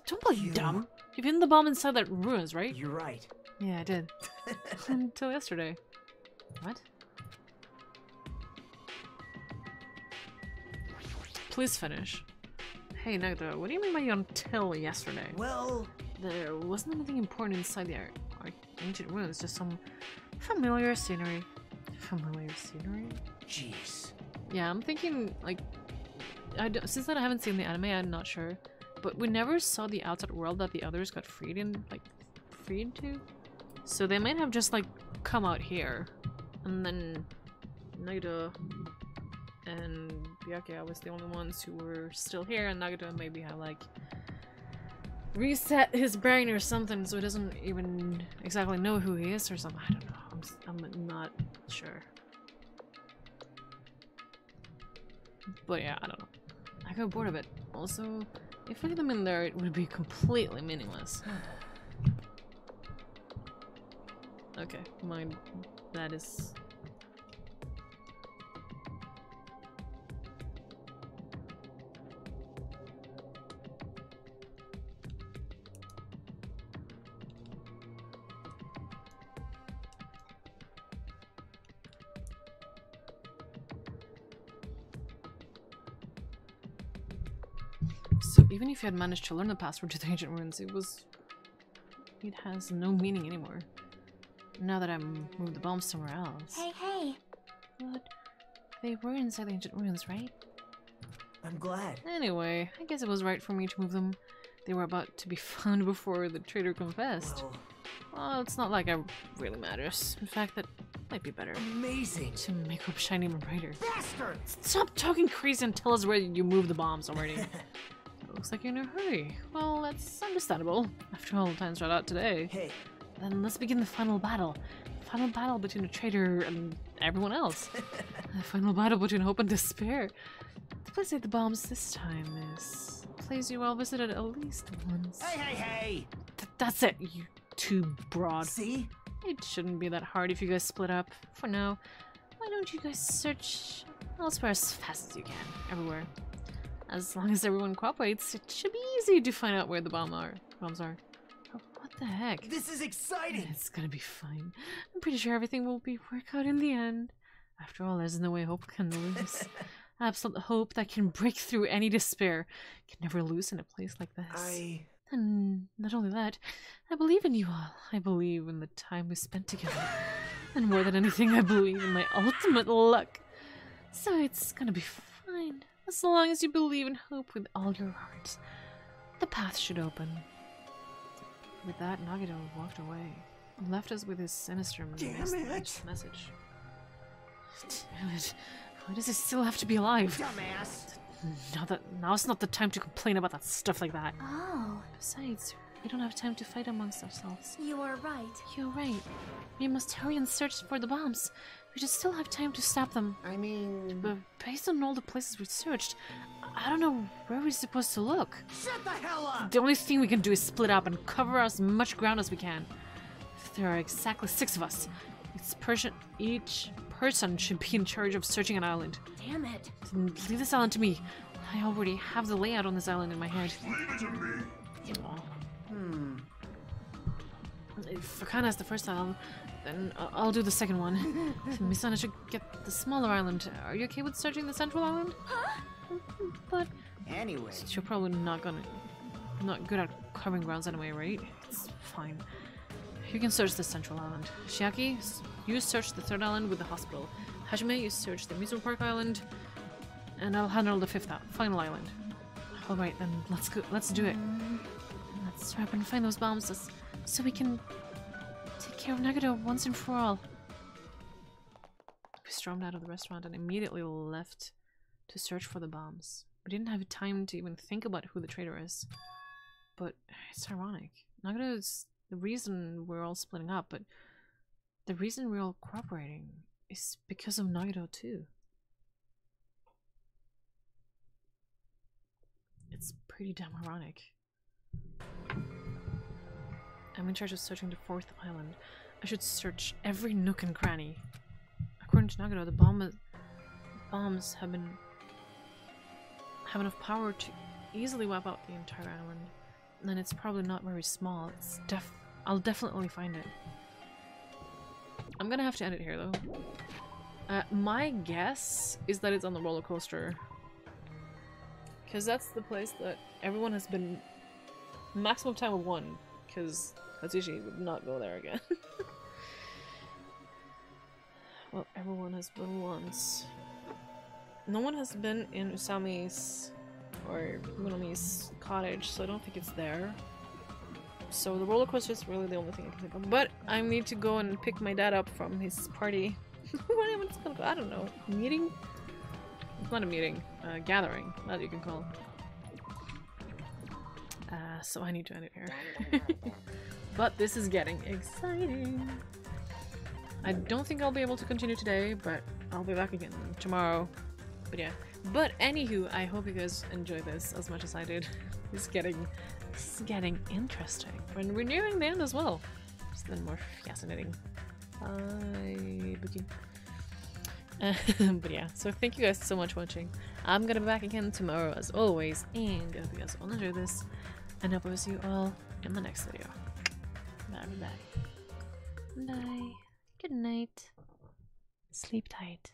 Don't play You- dumb. You've hidden the bomb inside that ruins, right? you're right. Yeah, I did. Until yesterday. What? Please finish. Hey, Nagito, what do you mean by until yesterday? Well, There wasn't anything important inside the ar- ar- ancient ruins, just some familiar scenery. Familiar scenery? jeez. Yeah, I'm thinking, like, I d- since then I haven't seen the anime, I'm not sure. But we never saw the outside world that the others got freed in, like, freed to. So they might have just, like, come out here. And then Nagito and Byakuya was the only ones who were still here, and Nagito maybe have, like, reset his brain or something so he doesn't even exactly know who he is or something. I don't know. I'm, I'm not sure. But yeah, I don't know. I got bored of it. Also, if we had them in there, it would be completely meaningless. okay, mine. That is. If you had managed to learn the password to the ancient ruins, it was. It has no meaning anymore. Now that I've moved the bomb somewhere else. hey, hey. But they were inside the ancient ruins, right? I'm glad. Anyway, I guess it was right for me to move them. They were about to be found before the traitor confessed. Well, Well, it's not like it really matters. In fact, that might be better. amazing. To make hope shine even brighter. Bastards! Stop talking crazy and tell us where you moved the bombs already. Looks like you're in a hurry. Well, that's understandable. After all, time's right out today. Hey, Then let's begin the final battle. The final battle between a traitor and everyone else. the final battle between hope and despair. The place at the bombs this time is a place you all visited at least once. hey, hey, hey! Th- that's it, you too broad. See? It shouldn't be that hard if you guys split up. For now, why don't you guys search elsewhere as fast as you can, everywhere. As long as everyone cooperates, it should be easy to find out where the bomb are. bombs are. Oh, what the heck? This is exciting! It's gonna be fine. I'm pretty sure everything will be work out in the end. After all, there's no way hope can lose. Absolute hope that can break through any despair can never lose in a place like this. I. And not only that, I believe in you all. I believe in the time we spent together. And more than anything, I believe in my ultimate luck. So it's gonna be fine. As long as you believe and hope with all your heart, the path should open. With that, Nagito walked away and left us with his sinister Damn it. message. Damn it. Why does he still have to be alive? Dumbass! Now that now's not the time to complain about that stuff like that. Oh, Besides, we don't have time to fight amongst ourselves. you are right. You're right. We must hurry and search for the bombs. We just still have time to stop them. I mean, But based on all the places we searched, I don't know where we're supposed to look. Shut the hell up! The only thing we can do is split up and cover as much ground as we can. There are exactly six of us. Each person, each person should be in charge of searching an island. Damn it. Then leave this island to me. I already have the layout on this island in my head. Leave it to me. Aw. Hmm. If Akane has the first island, then I'll do the second one. Misana should get the smaller island. Are you okay with searching the central island? But anyway. you're probably not gonna, not good at covering grounds anyway, right? It's fine. You can search the central island. Chiaki, you search the third island with the hospital. Hajime, you search the amusement park island, and I'll handle the fifth, final island. All right, then let's go. Let's do it. Mm-hmm. Let's hurry up and find those bombs, so we can of Nagito once and for all. We stormed out of the restaurant and immediately left to search for the bombs. We didn't have time to even think about who the traitor is. But it's ironic. Nagito is the reason we're all splitting up, but the reason we're all cooperating is because of Nagito too. It's pretty damn ironic. I'm in charge of searching the fourth island. I should search every nook and cranny. According to Nagito, the bomb bombs have been have enough power to easily wipe out the entire island. Then it's probably not very small. It's def I'll definitely find it. I'm gonna have to end it here though. Uh, my guess is that it's on the roller coaster. Because that's the place that everyone has been maximum time of one. Because Kazuichi would not go there again. well, everyone has been once. No one has been in Usami's or Monomi's cottage, so I don't think it's there. So the roller coaster is really the only thing I can think of. But I need to go and pick my dad up from his party. what it's gonna go? I don't know. Meeting? It's not a meeting. A gathering, that you can call. Uh, so I need to end it here. but this is getting exciting. I don't think I'll be able to continue today, but I'll be back again tomorrow. But yeah. But anywho, I hope you guys enjoy this as much as I did. It's getting it's getting interesting. And we're nearing the end as well. It's then more fascinating. Bye. Uh, but yeah, so thank you guys so much for watching. I'm gonna be back again tomorrow as always, and I hope you guys all enjoy this. And I will see you all in the next video. Bye everybody. Bye. Good night. Sleep tight.